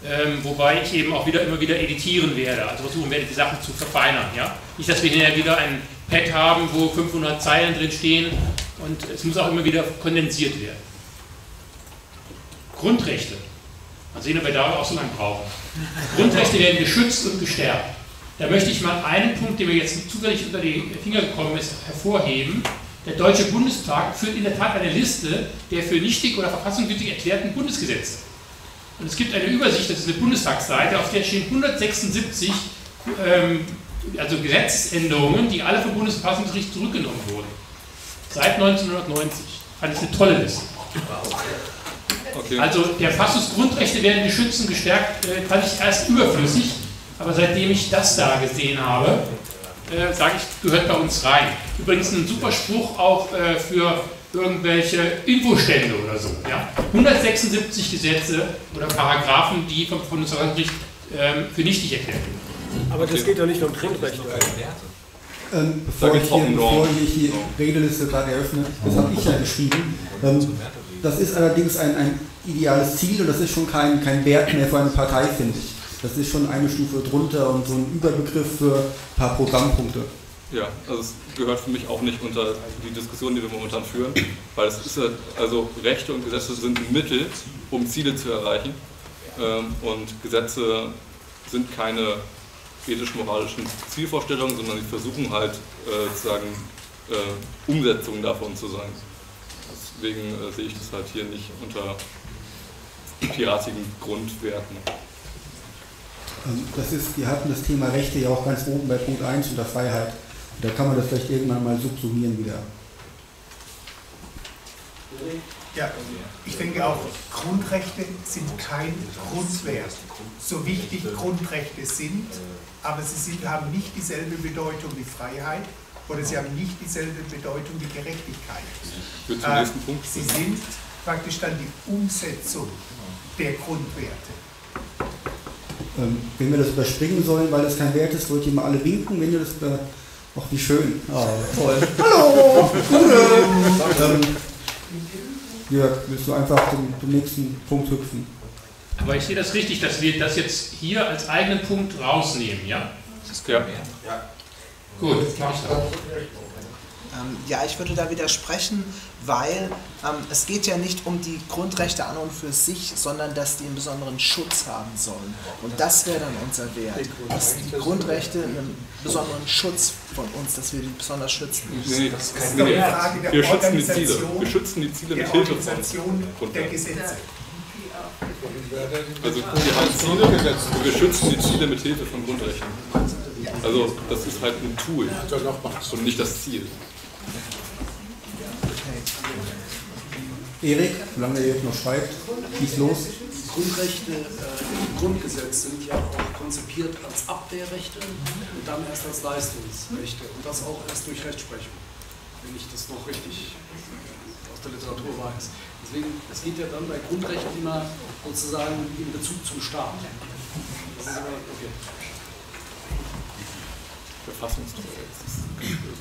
S2: Ähm, wobei ich eben auch wieder immer wieder editieren werde, also versuchen werde, die Sachen zu verfeinern. Ja? Nicht, dass wir hier wieder ein Pad haben, wo 500 Zeilen drin stehen und es muss auch immer wieder kondensiert werden. Grundrechte. Mal sehen, ob wir da auch so lange brauchen. Grundrechte werden geschützt und gestärkt. Da möchte ich mal einen Punkt, der mir jetzt zufällig unter die Finger gekommen ist, hervorheben. Der Deutsche Bundestag führt in der Tat eine Liste der für nichtig oder verfassungswidrig erklärten Bundesgesetze. Und es gibt eine Übersicht, das ist eine Bundestagsseite, auf der stehen 176 ähm, also Gesetzesänderungen, die alle vom Bundesverfassungsgericht zurückgenommen wurden. Seit 1990. Fand ich eine tolle Liste. Okay. Also der Passus Grundrechte werden geschützt und gestärkt, äh, fand ich erst überflüssig, aber seitdem ich das da gesehen habe, äh, sage ich, gehört bei uns rein. Übrigens ein super Spruch auch äh, für irgendwelche Infostände oder so. Ja? 176 Gesetze oder Paragraphen, die vom Bundesverfassungsgericht ähm, für nichtig erklärt werden.
S4: Aber das geht doch nicht um Grundrechte.
S1: Ähm, bevor, ich hier, bevor ich die Redeliste gerade eröffne, das habe ich ja geschrieben. Ähm, das ist allerdings ein, ein ideales Ziel und das ist schon kein, kein Wert mehr für eine Partei, finde ich. Das ist schon eine Stufe drunter und so ein Überbegriff für ein paar Programmpunkte.
S6: Ja, also es gehört für mich auch nicht unter die Diskussion, die wir momentan führen, weil es ist ja, also Rechte und Gesetze sind Mittel, um Ziele zu erreichen ähm, und Gesetze sind keine ethisch-moralischen Zielvorstellungen, sondern die versuchen halt äh, sozusagen äh, Umsetzungen davon zu sein. Deswegen äh, sehe ich das halt hier nicht unter piratigen Grundwerten.
S1: Ähm, das ist, wir hatten das Thema Rechte ja auch ganz oben bei Punkt 1 unter Freiheit. Da kann man das vielleicht irgendwann mal subsumieren wieder.
S7: Ja, ich denke auch, Grundrechte sind kein Grundwert. So wichtig Grundrechte sind, aber sie sind, haben nicht dieselbe Bedeutung wie Freiheit oder sie haben nicht dieselbe Bedeutung wie Gerechtigkeit.
S6: Wird zum
S7: Äh,
S6: nächsten Punkt.
S7: sie sind praktisch dann die Umsetzung der Grundwerte.
S1: Ähm, wenn wir das überspringen sollen, weil das kein Wert ist, wollt ihr mal alle winken, wenn ihr das über. Ach, wie schön. Ah, toll. Hallo! ähm, Jörg, willst du einfach zum, zum nächsten Punkt hüpfen?
S2: Aber ich sehe das richtig, dass wir das jetzt hier als eigenen Punkt rausnehmen, ja?
S6: Ja.
S2: Gut, mach ich das.
S23: Ähm, ja, ich würde da widersprechen, weil ähm, es geht ja nicht um die Grundrechte an und für sich, sondern dass die einen besonderen Schutz haben sollen. Und das wäre dann unser Wert, dass die Grundrechte einen besonderen Schutz von uns, dass wir die besonders schützen.
S6: Nee, nee,
S7: Das ist
S6: nee,
S7: doch
S6: nee.
S7: eine Frage der
S6: Wir schützen die Ziele.
S7: Organisation,
S6: Wir schützen die Ziele
S7: der
S6: mit Hilfe von
S7: Organisation der. Gesetze.
S6: Also wir haben Ziele und wir schützen die Ziele mit Hilfe von Grundrechten. Also das ist halt ein Tool und nicht das Ziel.
S1: Erik, solange er jetzt noch schreibt, schieß los.
S18: Grundrechte äh, im Grundgesetz sind ja auch konzipiert als Abwehrrechte und dann erst als Leistungsrechte und das auch erst durch Rechtsprechung, wenn ich das noch richtig der Literatur weiß. Deswegen, es geht ja dann bei Grundrechten immer sozusagen in Bezug zum Staat. Das ist aber, okay.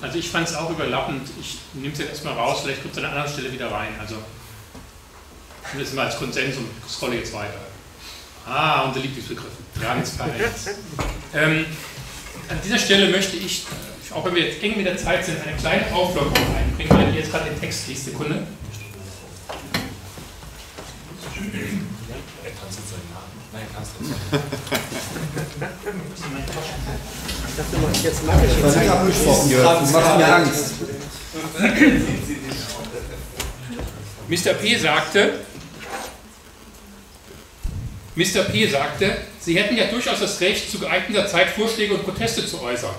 S2: Also ich fand es auch überlappend. Ich nehme es jetzt erstmal raus, vielleicht kommt es an einer anderen Stelle wieder rein. Also das mal als Konsens und scrolle jetzt weiter. Ah, unter Lieblingsbegriffen. Transparenz. ähm, an dieser Stelle möchte ich, auch wenn wir jetzt eng mit der Zeit sind, eine kleine Auflockerung einbringen, weil ihr jetzt gerade den Text liest. Sekunde.
S4: Ich dachte mal, jetzt mache ich
S1: Das war nicht abgesprochen, mir Angst.
S2: Mr. P. sagte, Mr. P. sagte, Sie hätten ja durchaus das Recht, zu geeigneter Zeit Vorschläge und Proteste zu äußern.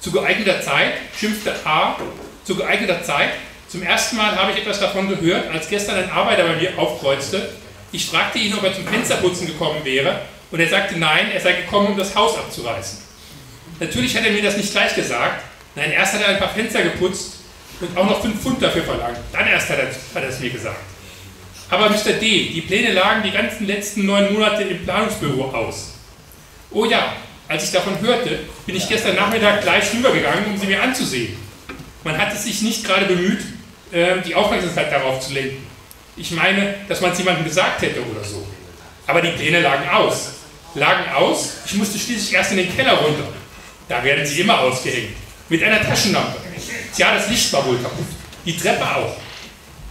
S2: Zu geeigneter Zeit, schimpfte A. Zu geeigneter Zeit, zum ersten Mal habe ich etwas davon gehört, als gestern ein Arbeiter bei mir aufkreuzte. Ich fragte ihn, ob er zum Fensterputzen gekommen wäre, und er sagte nein, er sei gekommen, um das Haus abzureißen. Natürlich hat er mir das nicht gleich gesagt. Nein, erst hat er ein paar Fenster geputzt und auch noch 5 Pfund dafür verlangt. Dann erst hat er, es mir gesagt. Aber Mr. D., die Pläne lagen die ganzen letzten neun Monate im Planungsbüro aus. Oh ja, als ich davon hörte, bin ich gestern Nachmittag gleich rübergegangen, um sie mir anzusehen. Man hat es sich nicht gerade bemüht, äh, die Aufmerksamkeit darauf zu lenken. Ich meine, dass man es jemandem gesagt hätte oder so. Aber die Pläne lagen aus. Lagen aus, ich musste schließlich erst in den Keller runter. Da werden sie immer ausgehängt. Mit einer Taschenlampe. Tja, das Licht war wohl kaputt. Die Treppe auch.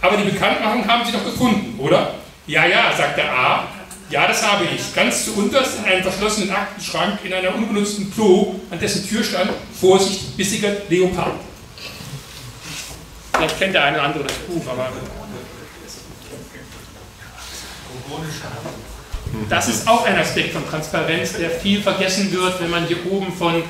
S2: Aber die Bekanntmachung haben Sie doch gefunden, oder? Ja, ja, sagt der A. Ja, das habe ich. Ganz zu unterst in einem verschlossenen Aktenschrank in einer unbenutzten Klo, an dessen Tür stand Vorsicht, bissiger Leopard. Vielleicht kennt der eine oder andere das Buch, aber. Das ist auch ein Aspekt von Transparenz, der viel vergessen wird, wenn man hier oben von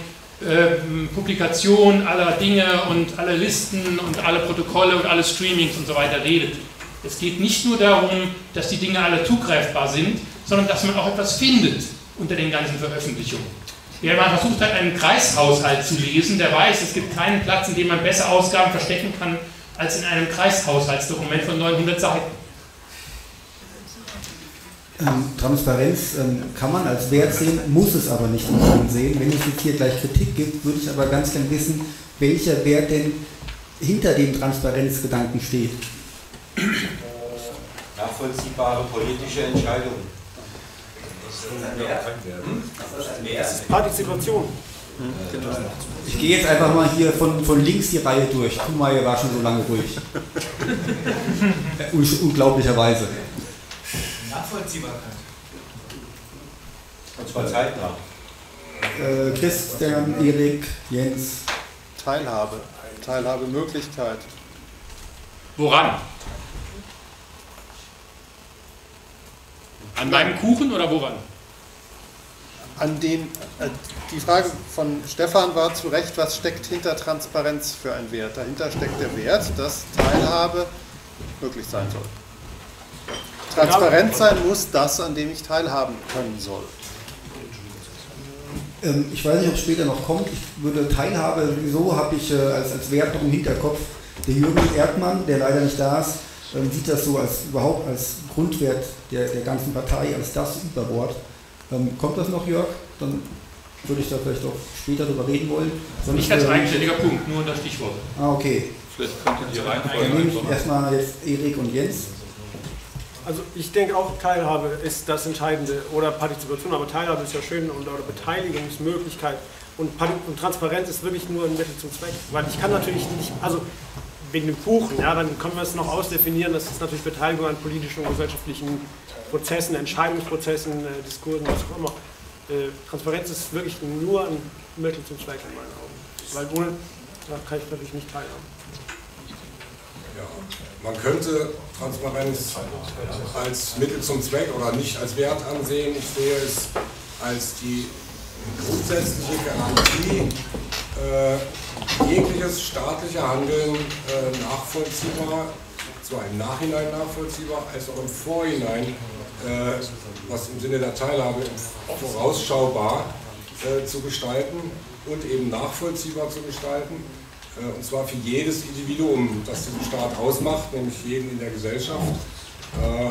S2: ähm, Publikation aller Dinge und alle Listen und alle Protokolle und alle Streamings und so weiter redet. Es geht nicht nur darum, dass die Dinge alle zugreifbar sind, sondern dass man auch etwas findet unter den ganzen Veröffentlichungen. Wer mal versucht hat, einen Kreishaushalt zu lesen, der weiß, es gibt keinen Platz, in dem man besser Ausgaben verstecken kann, als in einem Kreishaushaltsdokument von 900 Seiten.
S1: Ähm, Transparenz ähm, kann man als Wert sehen, muss es aber nicht sehen. Wenn es jetzt hier gleich Kritik gibt, würde ich aber ganz gern wissen, welcher Wert denn hinter dem Transparenzgedanken steht.
S20: Nachvollziehbare politische Entscheidungen. Das ist
S4: Partizipation.
S1: Ich gehe jetzt einfach mal hier von, von links die Reihe durch. Kumaye war schon so lange ruhig. Un- Unglaublicherweise.
S14: Nachvollziehbarkeit.
S20: Und zwar zeitnah.
S1: Äh, Christian, Erik, Jens.
S16: Teilhabe. Teilhabemöglichkeit.
S2: Woran? An meinem Kuchen oder woran?
S16: an den, äh, die Frage von Stefan war zu Recht, was steckt hinter Transparenz für ein Wert? Dahinter steckt der Wert, dass Teilhabe möglich sein soll. Transparent sein muss das, an dem ich teilhaben können soll.
S1: Ähm, ich weiß nicht, ob es später noch kommt. Ich würde Teilhabe, wieso habe ich äh, als, als Wert noch im Hinterkopf. Der Jürgen Erdmann, der leider nicht da ist, ähm, sieht das so als überhaupt als Grundwert der, der ganzen Partei, als das Überwort. Ähm, kommt das noch, Jörg? Dann würde ich da vielleicht auch später drüber reden wollen.
S2: Sonst nicht als eigenständiger Punkt, nur unter Stichwort.
S1: Ah, okay.
S6: Vielleicht könnte die Reihenfolge.
S1: Dann nehme ich erstmal jetzt Erik und Jens.
S4: Also ich denke auch, Teilhabe ist das Entscheidende oder Partizipation, aber Teilhabe ist ja schön und oder Beteiligungsmöglichkeit und, und Transparenz ist wirklich nur ein Mittel zum Zweck. Weil ich kann natürlich nicht, also wegen dem Kuchen, ja, dann können wir es noch ausdefinieren, das ist natürlich Beteiligung an politischen und gesellschaftlichen Prozessen, Entscheidungsprozessen, äh, Diskursen, was auch immer. Äh, Transparenz ist wirklich nur ein Mittel zum Zweck in meinen Augen. Weil ohne da kann ich natürlich nicht teilhaben.
S17: Ja, man könnte Transparenz als Mittel zum Zweck oder nicht als Wert ansehen. Ich sehe es als die grundsätzliche Garantie, äh, jegliches staatliche Handeln äh, nachvollziehbar, zwar im Nachhinein nachvollziehbar, als auch im Vorhinein, äh, was im Sinne der Teilhabe vorausschaubar äh, zu gestalten und eben nachvollziehbar zu gestalten. Äh, und zwar für jedes Individuum, das diesen Staat ausmacht, nämlich jeden in der Gesellschaft, äh,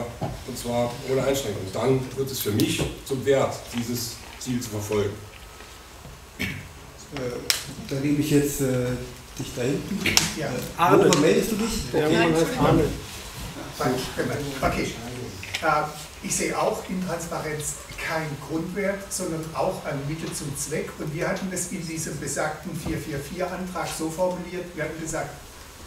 S17: und zwar ohne Einschränkung. Dann wird es für mich zum Wert, dieses Ziel zu verfolgen.
S1: Äh, da nehme ich jetzt äh, dich da hinten.
S7: Ja.
S1: Arne. Worüber meldest du dich?
S7: Okay. Ja, Arne. Okay. Ich sehe auch in Transparenz kein Grundwert, sondern auch ein Mittel zum Zweck. Und wir hatten das in diesem besagten 444-Antrag so formuliert, wir hatten gesagt,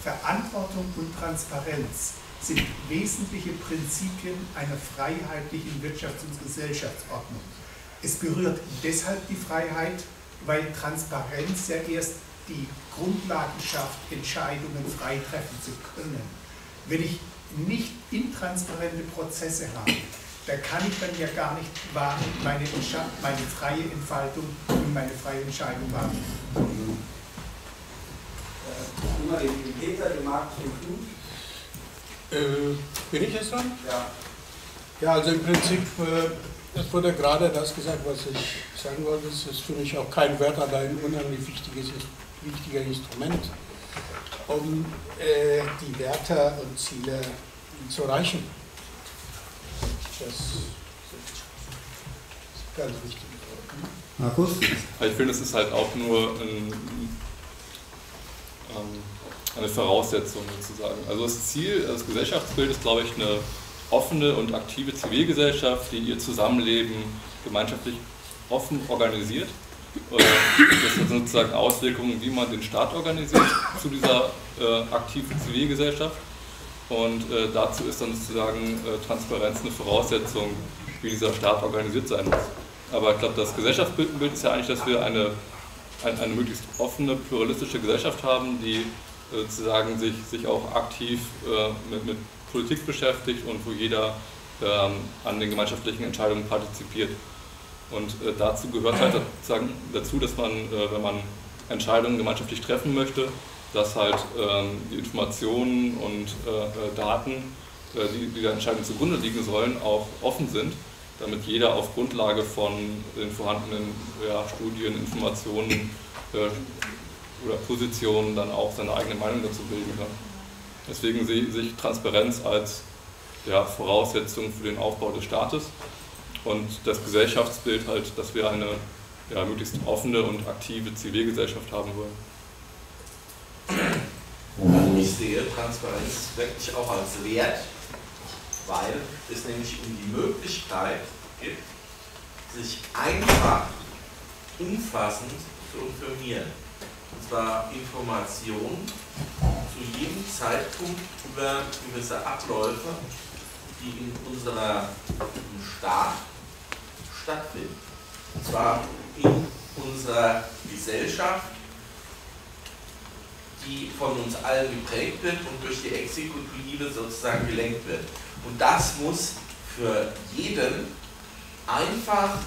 S7: Verantwortung und Transparenz sind wesentliche Prinzipien einer freiheitlichen Wirtschafts- und Gesellschaftsordnung. Es berührt deshalb die Freiheit, weil Transparenz ja erst die Grundlagen schafft, Entscheidungen frei treffen zu können. Wenn ich nicht intransparente Prozesse habe, da kann ich dann ja gar nicht meine, meine freie Entfaltung und meine freie Entscheidung wahren.
S1: Äh, immer den Peter, den Markt den Knut.
S13: Äh, bin ich jetzt dran?
S1: Ja.
S13: Ja, also im Prinzip, äh, es wurde gerade das gesagt, was ich sagen wollte. Es ist für mich auch kein Wert, aber ein unheimlich wichtiges, wichtiger Instrument, um äh, die Werte und Ziele zu erreichen. Das ist ganz wichtig.
S1: Markus?
S6: Ich finde, es ist halt auch nur ein, ähm, eine Voraussetzung sozusagen. Also das Ziel, das Gesellschaftsbild ist, glaube ich, eine offene und aktive Zivilgesellschaft, die ihr Zusammenleben gemeinschaftlich offen organisiert. Äh, das hat sozusagen Auswirkungen, wie man den Staat organisiert zu dieser äh, aktiven Zivilgesellschaft. Und äh, dazu ist dann sozusagen äh, Transparenz eine Voraussetzung, wie dieser Staat organisiert sein muss. Aber ich glaube, das Gesellschaftsbild ist ja eigentlich, dass wir eine, eine, eine möglichst offene, pluralistische Gesellschaft haben, die äh, sozusagen sich, sich auch aktiv äh, mit, mit, Politik beschäftigt und wo jeder ähm, an den gemeinschaftlichen Entscheidungen partizipiert. Und äh, dazu gehört halt sozusagen dazu, dass man, äh, wenn man Entscheidungen gemeinschaftlich treffen möchte, dass halt ähm, die Informationen und äh, äh, Daten, äh, die, die der Entscheidung zugrunde liegen sollen, auch offen sind, damit jeder auf Grundlage von den vorhandenen ja, Studien, Informationen äh, oder Positionen dann auch seine eigene Meinung dazu bilden kann. Deswegen sehe ich Transparenz als ja, Voraussetzung für den Aufbau des Staates und das Gesellschaftsbild halt, dass wir eine ja, möglichst offene und aktive Zivilgesellschaft haben wollen.
S8: Ich sehe Transparenz wirklich auch als Wert, weil es nämlich um die Möglichkeit gibt, sich einfach umfassend zu informieren. Und zwar Informationen zu jedem Zeitpunkt über gewisse Abläufe, die in unserer Staat stattfinden. Und zwar in unserer Gesellschaft die von uns allen geprägt wird und durch die Exekutive sozusagen gelenkt wird. Und das muss für jeden einfach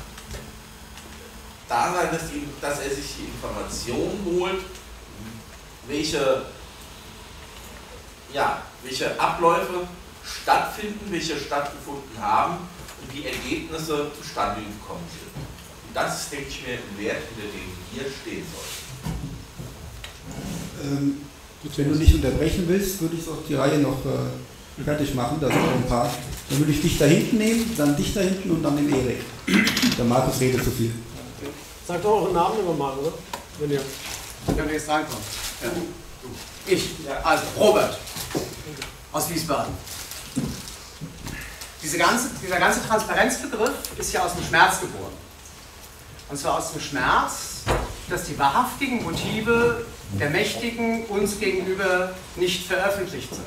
S8: da sein, dass, die, dass er sich die Informationen holt, welche, ja, welche Abläufe stattfinden, welche stattgefunden haben und wie Ergebnisse zustande gekommen sind. Und das ist, denke ich mir, ein Wert, hinter dem hier stehen soll.
S1: Ähm, wenn du nicht unterbrechen willst, würde ich auch die Reihe noch äh, fertig machen. Da sind noch ein paar. Dann würde ich dich da hinten nehmen, dann dich da hinten und dann den Erik. Der Markus redet zu viel.
S4: Sagt doch euren Namen immer mal, oder? Wenn ihr.
S24: Wenn ihr jetzt reinkommt. Ja. Ich, also Robert aus Wiesbaden. Diese ganze, dieser ganze Transparenzbegriff ist ja aus dem Schmerz geboren. Und zwar aus dem Schmerz, dass die wahrhaftigen Motive der Mächtigen uns gegenüber nicht veröffentlicht sind.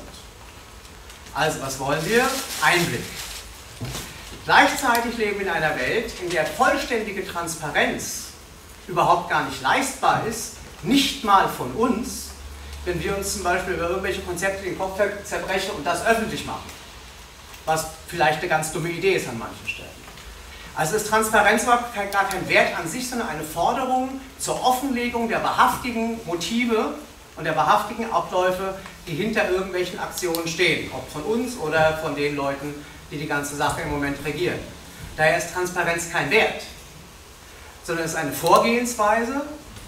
S24: Also, was wollen wir? Einblick. Gleichzeitig leben wir in einer Welt, in der vollständige Transparenz überhaupt gar nicht leistbar ist, nicht mal von uns, wenn wir uns zum Beispiel über irgendwelche Konzepte den Kopf zerbrechen und das öffentlich machen. Was vielleicht eine ganz dumme Idee ist an manchen Stellen. Also ist Transparenz überhaupt gar kein Wert an sich, sondern eine Forderung zur Offenlegung der wahrhaftigen Motive und der wahrhaftigen Abläufe, die hinter irgendwelchen Aktionen stehen, ob von uns oder von den Leuten, die die ganze Sache im Moment regieren. Daher ist Transparenz kein Wert, sondern es ist eine Vorgehensweise,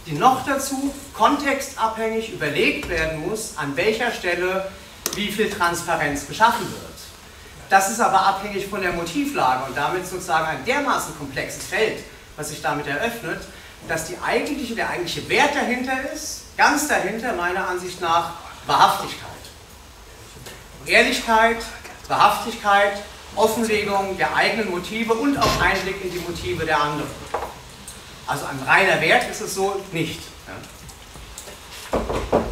S24: die noch dazu kontextabhängig überlegt werden muss, an welcher Stelle wie viel Transparenz geschaffen wird. Das ist aber abhängig von der Motivlage und damit sozusagen ein dermaßen komplexes Feld, was sich damit eröffnet, dass die eigentliche, der eigentliche Wert dahinter ist, ganz dahinter meiner Ansicht nach Wahrhaftigkeit. Ehrlichkeit, Wahrhaftigkeit, Offenlegung der eigenen Motive und auch Einblick in die Motive der anderen. Also ein reiner Wert ist es so nicht. Ja.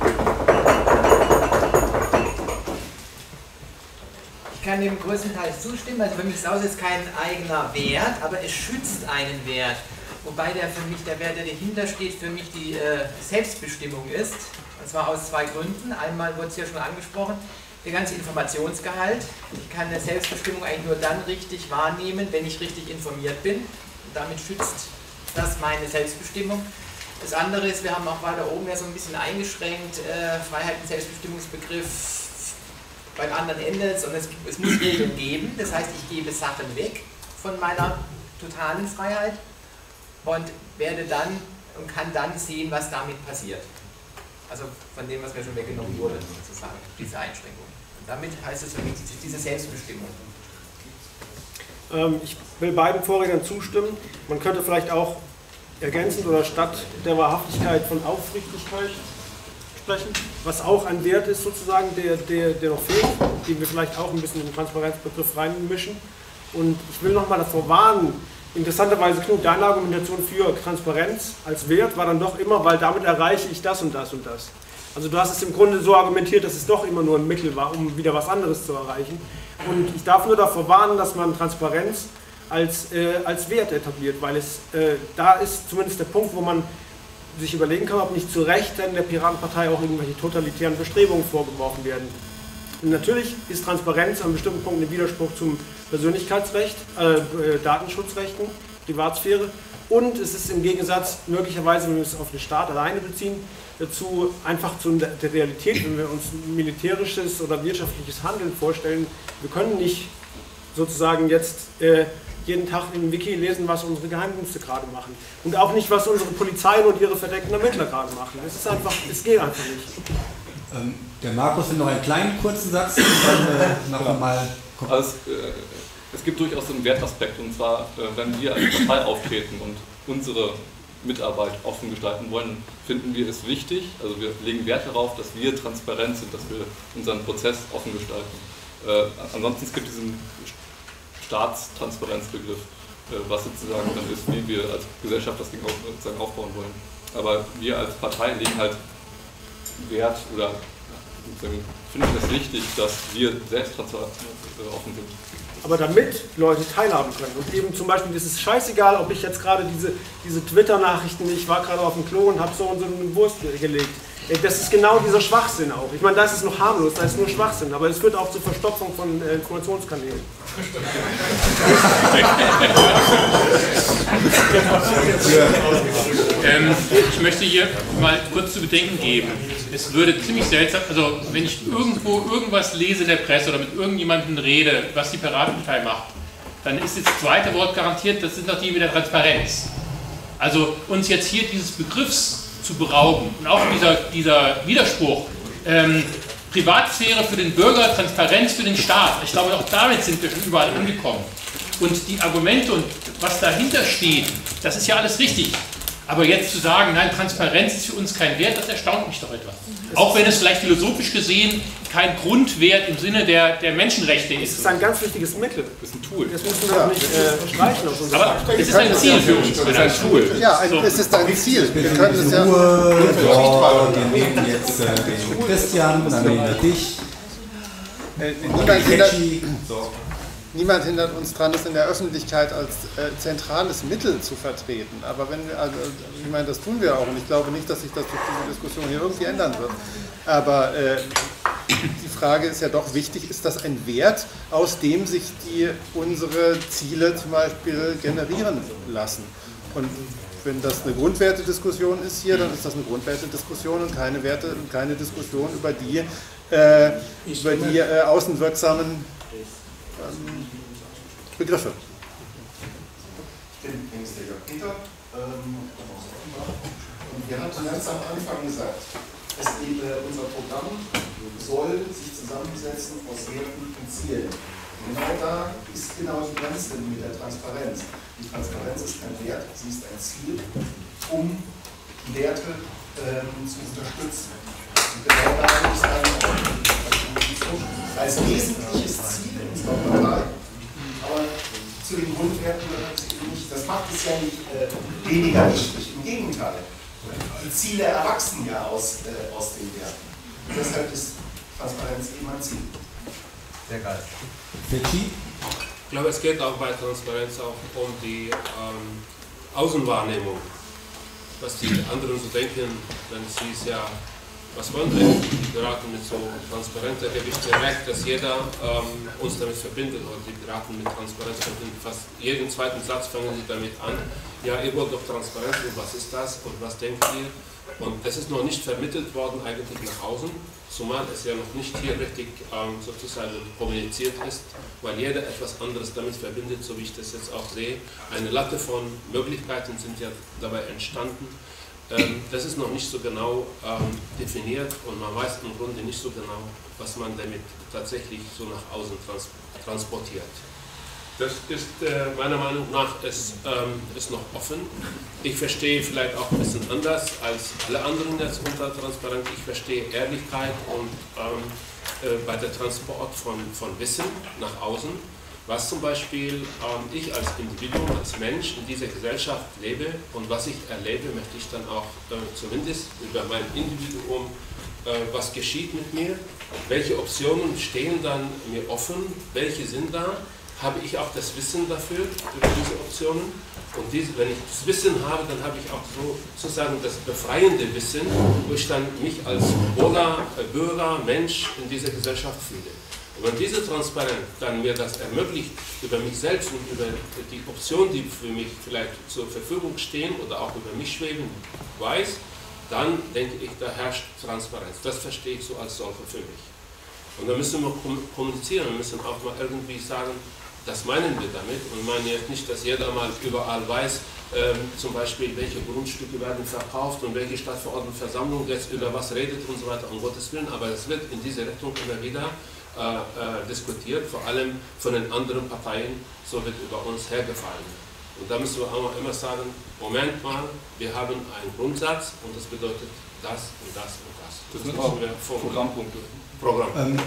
S11: Kann dem größtenteils zustimmen. Also für mich ist es jetzt kein eigener Wert, aber es schützt einen Wert. Wobei der für mich, der Wert, der dahinter steht, für mich die äh, Selbstbestimmung ist. Und zwar aus zwei Gründen. Einmal wurde es ja schon angesprochen, der ganze Informationsgehalt. Ich kann eine Selbstbestimmung eigentlich nur dann richtig wahrnehmen, wenn ich richtig informiert bin. Und damit schützt das meine Selbstbestimmung. Das andere ist, wir haben auch weiter oben ja so ein bisschen eingeschränkt, äh, Freiheit und Selbstbestimmungsbegriff beim anderen Ende, sondern es, es muss Regeln geben. Das heißt, ich gebe Sachen weg von meiner totalen Freiheit und werde dann und kann dann sehen, was damit passiert. Also von dem, was mir schon weggenommen wurde, sozusagen, diese Einschränkung. Und damit heißt es für mich diese Selbstbestimmung.
S4: Ähm, ich will beiden Vorrednern zustimmen. Man könnte vielleicht auch ergänzend oder statt der Wahrhaftigkeit von Aufrichtigkeit sprechen, was auch ein Wert ist sozusagen, der, der, der noch fehlt, den wir vielleicht auch ein bisschen in den Transparenzbegriff reinmischen. Und ich will nochmal davor warnen, interessanterweise, Knut, deine Argumentation für Transparenz als Wert war dann doch immer, weil damit erreiche ich das und das und das. Also du hast es im Grunde so argumentiert, dass es doch immer nur ein Mittel war, um wieder was anderes zu erreichen. Und ich darf nur davor warnen, dass man Transparenz als, äh, als Wert etabliert, weil es äh, da ist zumindest der Punkt, wo man sich überlegen kann, ob nicht zu Recht dann der Piratenpartei auch irgendwelche totalitären Bestrebungen vorgeworfen werden. Und natürlich ist Transparenz an bestimmten Punkten ein Widerspruch zum Persönlichkeitsrecht, äh, äh, Datenschutzrechten, Privatsphäre und es ist im Gegensatz möglicherweise, wenn wir es auf den Staat alleine beziehen, dazu einfach zu der Realität, wenn wir uns militärisches oder wirtschaftliches Handeln vorstellen, wir können nicht sozusagen jetzt äh, jeden Tag im Wiki lesen, was unsere Geheimdienste gerade machen. Und auch nicht, was unsere Polizeien und ihre verdeckten Ermittler gerade machen. Es ist einfach, es geht einfach nicht.
S1: Ähm, der Markus will noch einen kleinen kurzen Satz und dann äh, noch einmal.
S6: Also, äh, es gibt durchaus einen Wertaspekt und zwar, äh, wenn wir als Partei auftreten und unsere Mitarbeit offen gestalten wollen, finden wir es wichtig, also wir legen Wert darauf, dass wir transparent sind, dass wir unseren Prozess offen gestalten. Äh, ansonsten es gibt diesen Staatstransparenzbegriff, äh, was sozusagen dann ist, wie wir als Gesellschaft das Ding sozusagen aufbauen wollen. Aber wir als Partei legen halt Wert oder finde ich es wichtig, dass wir selbst offen sind.
S4: Aber damit Leute teilhaben können und eben zum Beispiel, das ist scheißegal, ob ich jetzt gerade diese, diese Twitter-Nachrichten, ich war gerade auf dem Klo und habe so und so eine Wurst gelegt. Das ist genau dieser Schwachsinn auch. Ich meine, da ist es noch harmlos, da ist nur Schwachsinn, aber es führt auch zur Verstopfung von äh, Informationskanälen.
S2: ähm, ich möchte hier mal kurz zu bedenken geben. Es würde ziemlich seltsam, also wenn ich irgendwo irgendwas lese in der Presse oder mit irgendjemandem rede, was die Piratenpartei macht, dann ist das zweite Wort garantiert, das sind doch die mit der Transparenz. Also uns jetzt hier dieses Begriffs zu berauben und auch dieser, dieser Widerspruch, ähm, Privatsphäre für den Bürger, Transparenz für den Staat. Ich glaube, auch damit sind wir schon überall angekommen. Und die Argumente und was dahinter steht, das ist ja alles richtig. Aber jetzt zu sagen, nein, Transparenz ist für uns kein Wert, das erstaunt mich doch etwas. Auch wenn es vielleicht philosophisch gesehen kein Grundwert im Sinne der, der Menschenrechte ist.
S4: Es ist ein ganz wichtiges Mittel.
S6: Das ist ein Tool.
S4: Das müssen wir ja. nicht äh, streichen
S2: Aber es ist ein Ziel für uns.
S16: Es ist ein Tool. Ja, ein, es ist ein Ziel. Wir können es ja.
S1: Ruhe, so, wir nehmen jetzt äh, den Christian, dann nehmen wir dich.
S16: Äh, hindert, so. Niemand hindert uns daran, es in der Öffentlichkeit als äh, zentrales Mittel zu vertreten. Aber wenn wir, also, ich meine, das tun wir auch und ich glaube nicht, dass sich das durch diese Diskussion hier irgendwie ändern wird. Aber äh, die Frage ist ja doch wichtig, ist das ein Wert, aus dem sich die, unsere Ziele zum Beispiel generieren lassen? Und wenn das eine Grundwertediskussion ist hier, dann ist das eine Grundwertediskussion und keine Werte keine Diskussion über die, äh, über die äh, außenwirksamen ähm, Begriffe.
S14: Ich bin Ängstlicher Peter ähm, und wir hatten ganz am Anfang gesagt, es, unser Programm soll sich zusammensetzen aus Werten und Zielen. Genau da ist genau die Grenze mit der Transparenz. Die Transparenz ist kein Wert, sie ist ein Ziel, um Werte ähm, zu unterstützen. Und genau da ist dann als wesentliches Ziel unserer Partei, zu den Grundwerten gehört nicht. Das macht es ja nicht äh, weniger wichtig, im Gegenteil. Die Ziele erwachsen ja aus, äh, aus den Werten. Und deshalb ist Transparenz eben ein Ziel.
S1: Sehr geil.
S19: Ich glaube, es geht auch bei Transparenz auch um die ähm, Außenwahrnehmung. Was die anderen so denken, wenn sie es ja, was wollen wir die Piraten mit so transparenter Gewichte recht, dass jeder ähm, uns damit verbindet oder die Piraten mit Transparenz verbinden. Fast jeden zweiten Satz fangen sie damit an. Ja, ihr wollt doch Transparenz und was ist das und was denkt ihr? Und es ist noch nicht vermittelt worden eigentlich nach außen, zumal es ja noch nicht hier richtig ähm, sozusagen kommuniziert ist, weil jeder etwas anderes damit verbindet, so wie ich das jetzt auch sehe. Eine Latte von Möglichkeiten sind ja dabei entstanden. Ähm, das ist noch nicht so genau ähm, definiert und man weiß im Grunde nicht so genau, was man damit tatsächlich so nach außen trans transportiert. Das ist äh, meiner Meinung nach ist, ähm, ist noch offen. Ich verstehe vielleicht auch ein bisschen anders als alle anderen jetzt unter Transparenz. Ich verstehe Ehrlichkeit und ähm, äh, bei der Transport von, von Wissen nach außen. Was zum Beispiel ähm, ich als Individuum, als Mensch in dieser Gesellschaft lebe und was ich erlebe, möchte ich dann auch äh, zumindest über mein Individuum, äh, was geschieht mit mir, welche Optionen stehen dann mir offen, welche sind da habe ich auch das Wissen dafür, über diese Optionen. Und diese, wenn ich das Wissen habe, dann habe ich auch so, sozusagen das befreiende Wissen, wo ich dann mich als Bürger, äh, Bürger, Mensch in dieser Gesellschaft fühle. Und wenn diese Transparenz dann mir das ermöglicht, über mich selbst und über die Optionen, die für mich vielleicht zur Verfügung stehen oder auch über mich schweben, weiß, dann denke ich, da herrscht Transparenz. Das verstehe ich so als solche für mich. Und da müssen wir kommunizieren, wir müssen auch mal irgendwie sagen, das meinen wir damit und meinen jetzt nicht, dass jeder mal überall weiß, ähm, zum Beispiel, welche Grundstücke werden verkauft und welche Stadtverordnetenversammlung jetzt über was redet und so weiter, um Gottes Willen. Aber es wird in diese Richtung immer wieder äh, äh, diskutiert, vor allem von den anderen Parteien, so wird über uns hergefallen. Und da müssen wir auch immer sagen, Moment mal, wir haben einen Grundsatz und das bedeutet das und das und das.
S6: Das, das sind auch Programmpunkte.
S1: Programm. Ähm,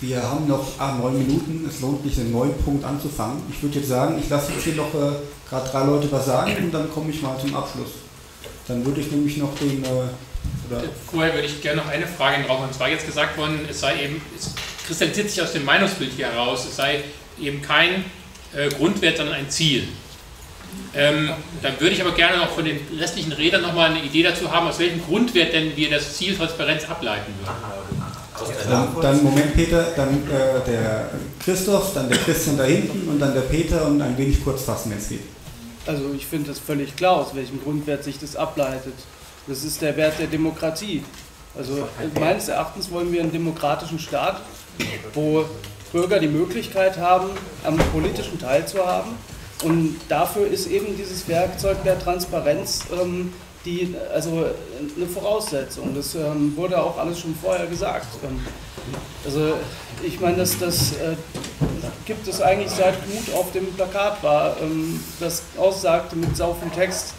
S1: wir haben noch ah, neun Minuten, es lohnt sich, einen neuen Punkt anzufangen. Ich würde jetzt sagen, ich lasse jetzt hier noch äh, gerade drei Leute was sagen und dann komme ich mal zum Abschluss. Dann würde ich nämlich noch den, äh,
S2: Oder? Vorher würde ich gerne noch eine Frage in den Raum. Und zwar jetzt gesagt worden, es sei eben, es kristallisiert sich aus dem Meinungsbild hier heraus, es sei eben kein äh, Grundwert, sondern ein Ziel. Ähm, dann würde ich aber gerne noch von den restlichen Rädern nochmal eine Idee dazu haben, aus welchem Grundwert denn wir das Ziel Transparenz ableiten würden.
S1: Dann, dann Moment, Peter, dann äh, der Christoph, dann der Christian da hinten und dann der Peter und ein wenig kurz fassen, wenn es geht.
S15: Also ich finde das völlig klar, aus welchem Grundwert sich das ableitet. Das ist der Wert der Demokratie. Also meines Erachtens wollen wir einen demokratischen Staat, wo Bürger die Möglichkeit haben, am politischen teilzuhaben. Und dafür ist eben dieses Werkzeug der Transparenz ähm, die, also eine Voraussetzung. Das ähm, wurde auch alles schon vorher gesagt. Ähm, also ich meine, das, das äh, gibt es eigentlich seit Knut auf dem Plakat war, ähm, das aussagte mit saufem Text,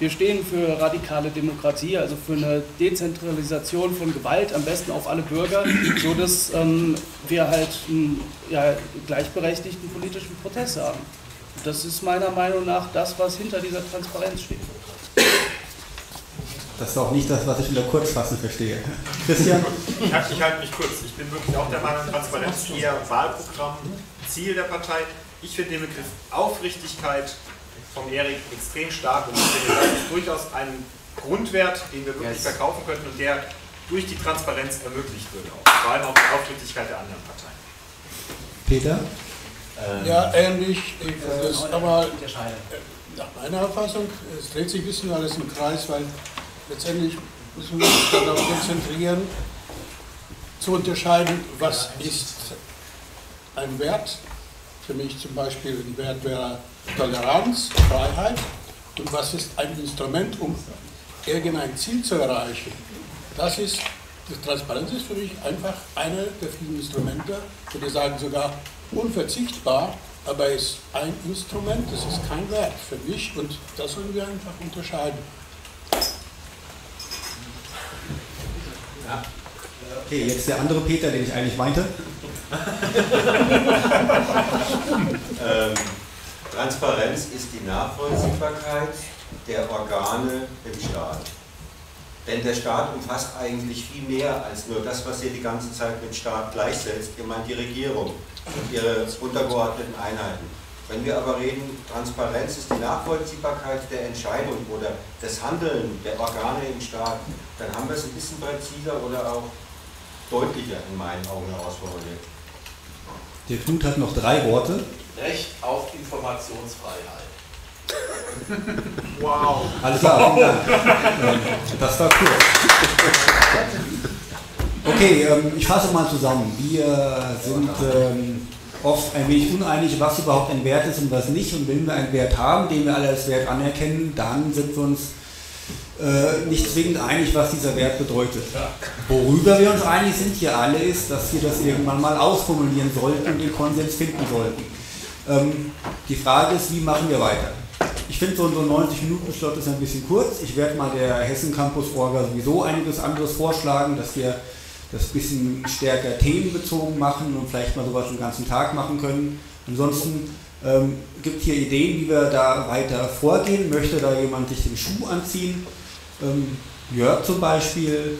S15: wir stehen für radikale Demokratie, also für eine Dezentralisation von Gewalt, am besten auf alle Bürger, sodass ähm, wir halt einen ja, gleichberechtigten politischen Prozess haben. Das ist meiner Meinung nach das, was hinter dieser Transparenz steht.
S1: Das ist auch nicht das, was ich in der Kurzfassung verstehe. Christian?
S25: Ich halte halt mich kurz. Ich bin wirklich auch der Meinung, Transparenz eher Wahlprogramm, Ziel der Partei. Ich finde den Begriff Aufrichtigkeit vom Erik extrem stark und ich finde, das ist durchaus ein Grundwert, den wir wirklich yes. verkaufen könnten und der durch die Transparenz ermöglicht würde. Auch. Vor allem auch die Aufrichtigkeit der anderen Parteien.
S1: Peter?
S13: Ähm, ja, ähnlich. Das, aber nach meiner Auffassung, es dreht sich ein bisschen alles im Kreis, weil letztendlich müssen wir uns darauf konzentrieren, zu unterscheiden, was ist ein Wert. Für mich zum Beispiel ein Wert wäre Toleranz, Freiheit. Und was ist ein Instrument, um irgendein Ziel zu erreichen? Das ist, die Transparenz ist für mich einfach eine der vielen Instrumente, ich würde sagen sogar unverzichtbar, aber es ist ein Instrument, es ist kein Wert für mich und das sollen wir einfach unterscheiden.
S1: Ja. Okay, jetzt der andere Peter, den ich eigentlich meinte.
S20: ähm, Transparenz ist die Nachvollziehbarkeit der Organe im Staat. Denn der Staat umfasst eigentlich viel mehr als nur das, was ihr die ganze Zeit mit Staat gleichsetzt. Ihr meint die Regierung und ihre untergeordneten Einheiten. Wenn wir aber reden, Transparenz ist die Nachvollziehbarkeit der Entscheidung oder des Handeln der Organe im Staat, dann haben wir es ein bisschen präziser oder auch deutlicher in meinen Augen herausformuliert.
S1: Der Knut hat noch drei Worte.
S8: Recht auf Informationsfreiheit.
S1: Wow. Alles klar, vielen Dank. Das war cool. Okay, ähm, ich fasse mal zusammen. Wir sind ähm, oft ein wenig uneinig, was überhaupt ein Wert ist und was nicht. Und wenn wir einen Wert haben, den wir alle als Wert anerkennen, dann sind wir uns äh, nicht zwingend einig, was dieser Wert bedeutet. Worüber wir uns einig sind hier alle ist, dass wir das irgendwann mal ausformulieren sollten und den Konsens finden sollten. Ähm, die Frage ist, wie machen wir weiter? Ich finde so ein 90-Minuten-Slot ist ein bisschen kurz. Ich werde mal der Hessen Campus Orga sowieso einiges anderes vorschlagen, dass wir das ein bisschen stärker themenbezogen machen und vielleicht mal sowas den ganzen Tag machen können. Ansonsten ähm, gibt hier Ideen, wie wir da weiter vorgehen. Möchte da jemand sich den Schuh anziehen? Ähm, Jörg zum Beispiel.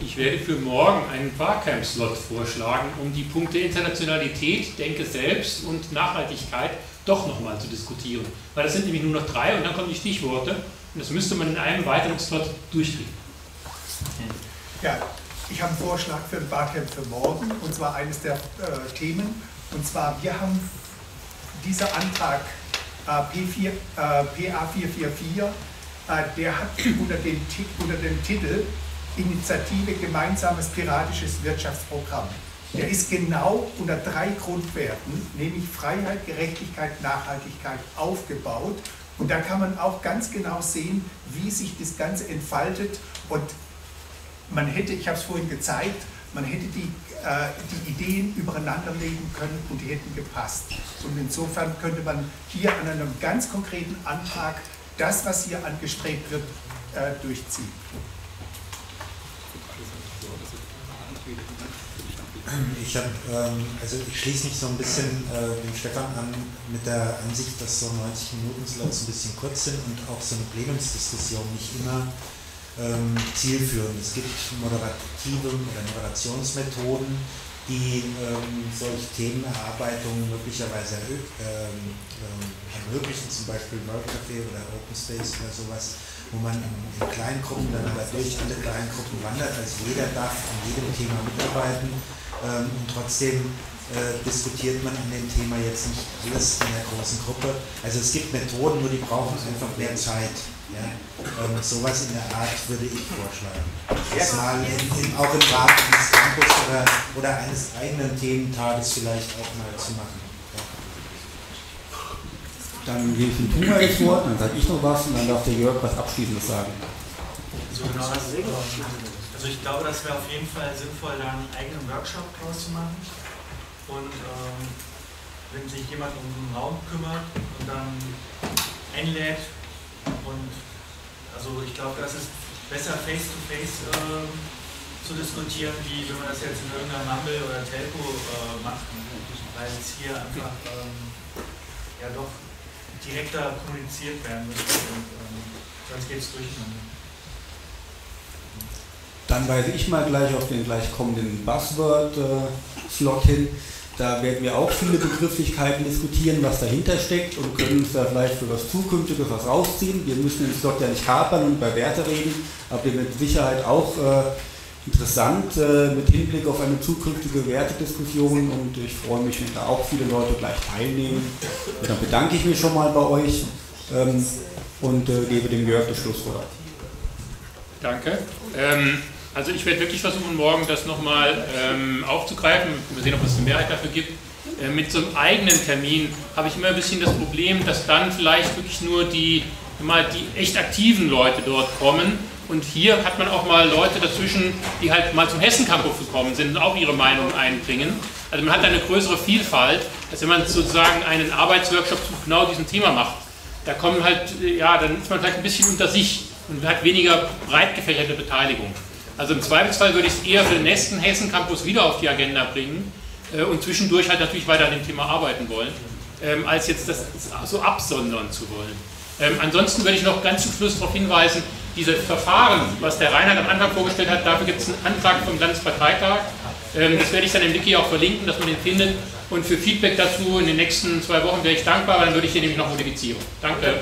S2: Ich werde für morgen einen Barcamp-Slot vorschlagen, um die Punkte Internationalität, Denke selbst und Nachhaltigkeit doch nochmal zu diskutieren. Weil das sind nämlich nur noch drei und dann kommen die Stichworte und das müsste man in einem weiteren Slot durchkriegen.
S7: Ja, ich habe einen Vorschlag für ein Barcamp für morgen und zwar eines der äh, Themen. Und zwar, wir haben dieser Antrag äh, P4, äh, PA444, äh, der hat unter dem, unter dem Titel Initiative Gemeinsames Piratisches Wirtschaftsprogramm. Der ist genau unter drei Grundwerten, nämlich Freiheit, Gerechtigkeit, Nachhaltigkeit aufgebaut. Und da kann man auch ganz genau sehen, wie sich das Ganze entfaltet. Und man hätte, ich habe es vorhin gezeigt, man hätte die, äh, die Ideen übereinander legen können und die hätten gepasst. Und insofern könnte man hier an einem ganz konkreten Antrag das, was hier angestrebt wird, äh, durchziehen.
S3: Ich habe, ähm, also ich schließe mich so ein bisschen äh, dem Stefan an mit der Ansicht, dass so 90 Minuten Slots ein bisschen kurz sind und auch so eine Plenumsdiskussion nicht immer ähm, zielführend. Es gibt moderative oder Moderationsmethoden, die ähm, solche Themenerarbeitungen möglicherweise ähm, ähm, ermöglichen, zum Beispiel World Café oder Open Space oder sowas, wo man in, in kleinen Gruppen dann aber durch alle kleinen Gruppen wandert. Also jeder darf an jedem Thema mitarbeiten ähm, und trotzdem äh, diskutiert man an dem Thema jetzt nicht alles in der großen Gruppe. Also es gibt Methoden, nur die brauchen einfach mehr Zeit. Ja, ähm, sowas in der Art würde ich vorschlagen. Das mal in, in, auch im Rahmen eines Campus oder, oder eines eigenen Thementages vielleicht auch mal zu machen. Ja.
S1: Dann gebe ich dem Tuma das Wort, dann sage ich noch was und dann darf der Jörg was Abschließendes sagen.
S5: So genau das Also ich glaube, das wäre auf jeden Fall sinnvoll, da einen eigenen Workshop draus zu machen. Und ähm, wenn sich jemand um einen Raum kümmert und dann einlädt, und also ich glaube, das ist besser face-to-face -face, äh, zu diskutieren, wie wenn man das jetzt in irgendeiner Mumble oder Telco äh, macht, weil es hier einfach ähm, ja doch direkter kommuniziert werden muss und ähm, sonst geht es durcheinander.
S1: Dann weise ich mal gleich auf den gleich kommenden Buzzword-Slot hin. Da werden wir auch viele Begrifflichkeiten diskutieren, was dahinter steckt und können uns da vielleicht für was Zukünftiges was rausziehen. Wir müssen den Slot ja nicht kapern und bei Werte reden, aber wird mit Sicherheit auch äh, interessant äh, mit Hinblick auf eine zukünftige Wertediskussion und ich freue mich, wenn da auch viele Leute gleich teilnehmen. Und dann bedanke ich mich schon mal bei euch ähm, und äh, gebe dem Jörg das Schlusswort.
S2: Danke. Ähm, also ich werde wirklich versuchen, morgen das nochmal ähm, aufzugreifen. Wir sehen, ob es eine Mehrheit dafür gibt. Äh, mit so einem eigenen Termin habe ich immer ein bisschen das Problem, dass dann vielleicht wirklich nur die, mal die echt aktiven Leute dort kommen. Und hier hat man auch mal Leute dazwischen, die halt mal zum Hessen-Campus gekommen sind und auch ihre Meinung einbringen. Also man hat eine größere Vielfalt, als wenn man sozusagen einen Arbeitsworkshop zu genau diesem Thema macht. Da kommen halt, ja, dann ist man vielleicht ein bisschen unter sich und hat weniger breit gefächerte Beteiligung. Also im Zweifelsfall würde ich es eher für den nächsten Hessen-Campus wieder auf die Agenda bringen äh, und zwischendurch halt natürlich weiter an dem Thema arbeiten wollen, ähm, als jetzt das so absondern zu wollen. Ähm, ansonsten würde ich noch ganz zum Schluss darauf hinweisen, diese Verfahren, was der Reinhard am Anfang vorgestellt hat, dafür gibt es einen Antrag vom Landesparteitag. Ähm, das werde ich dann im Wiki auch verlinken, dass man den findet. Und für Feedback dazu in den nächsten zwei Wochen wäre ich dankbar, weil dann würde ich den nämlich noch modifizieren. Danke.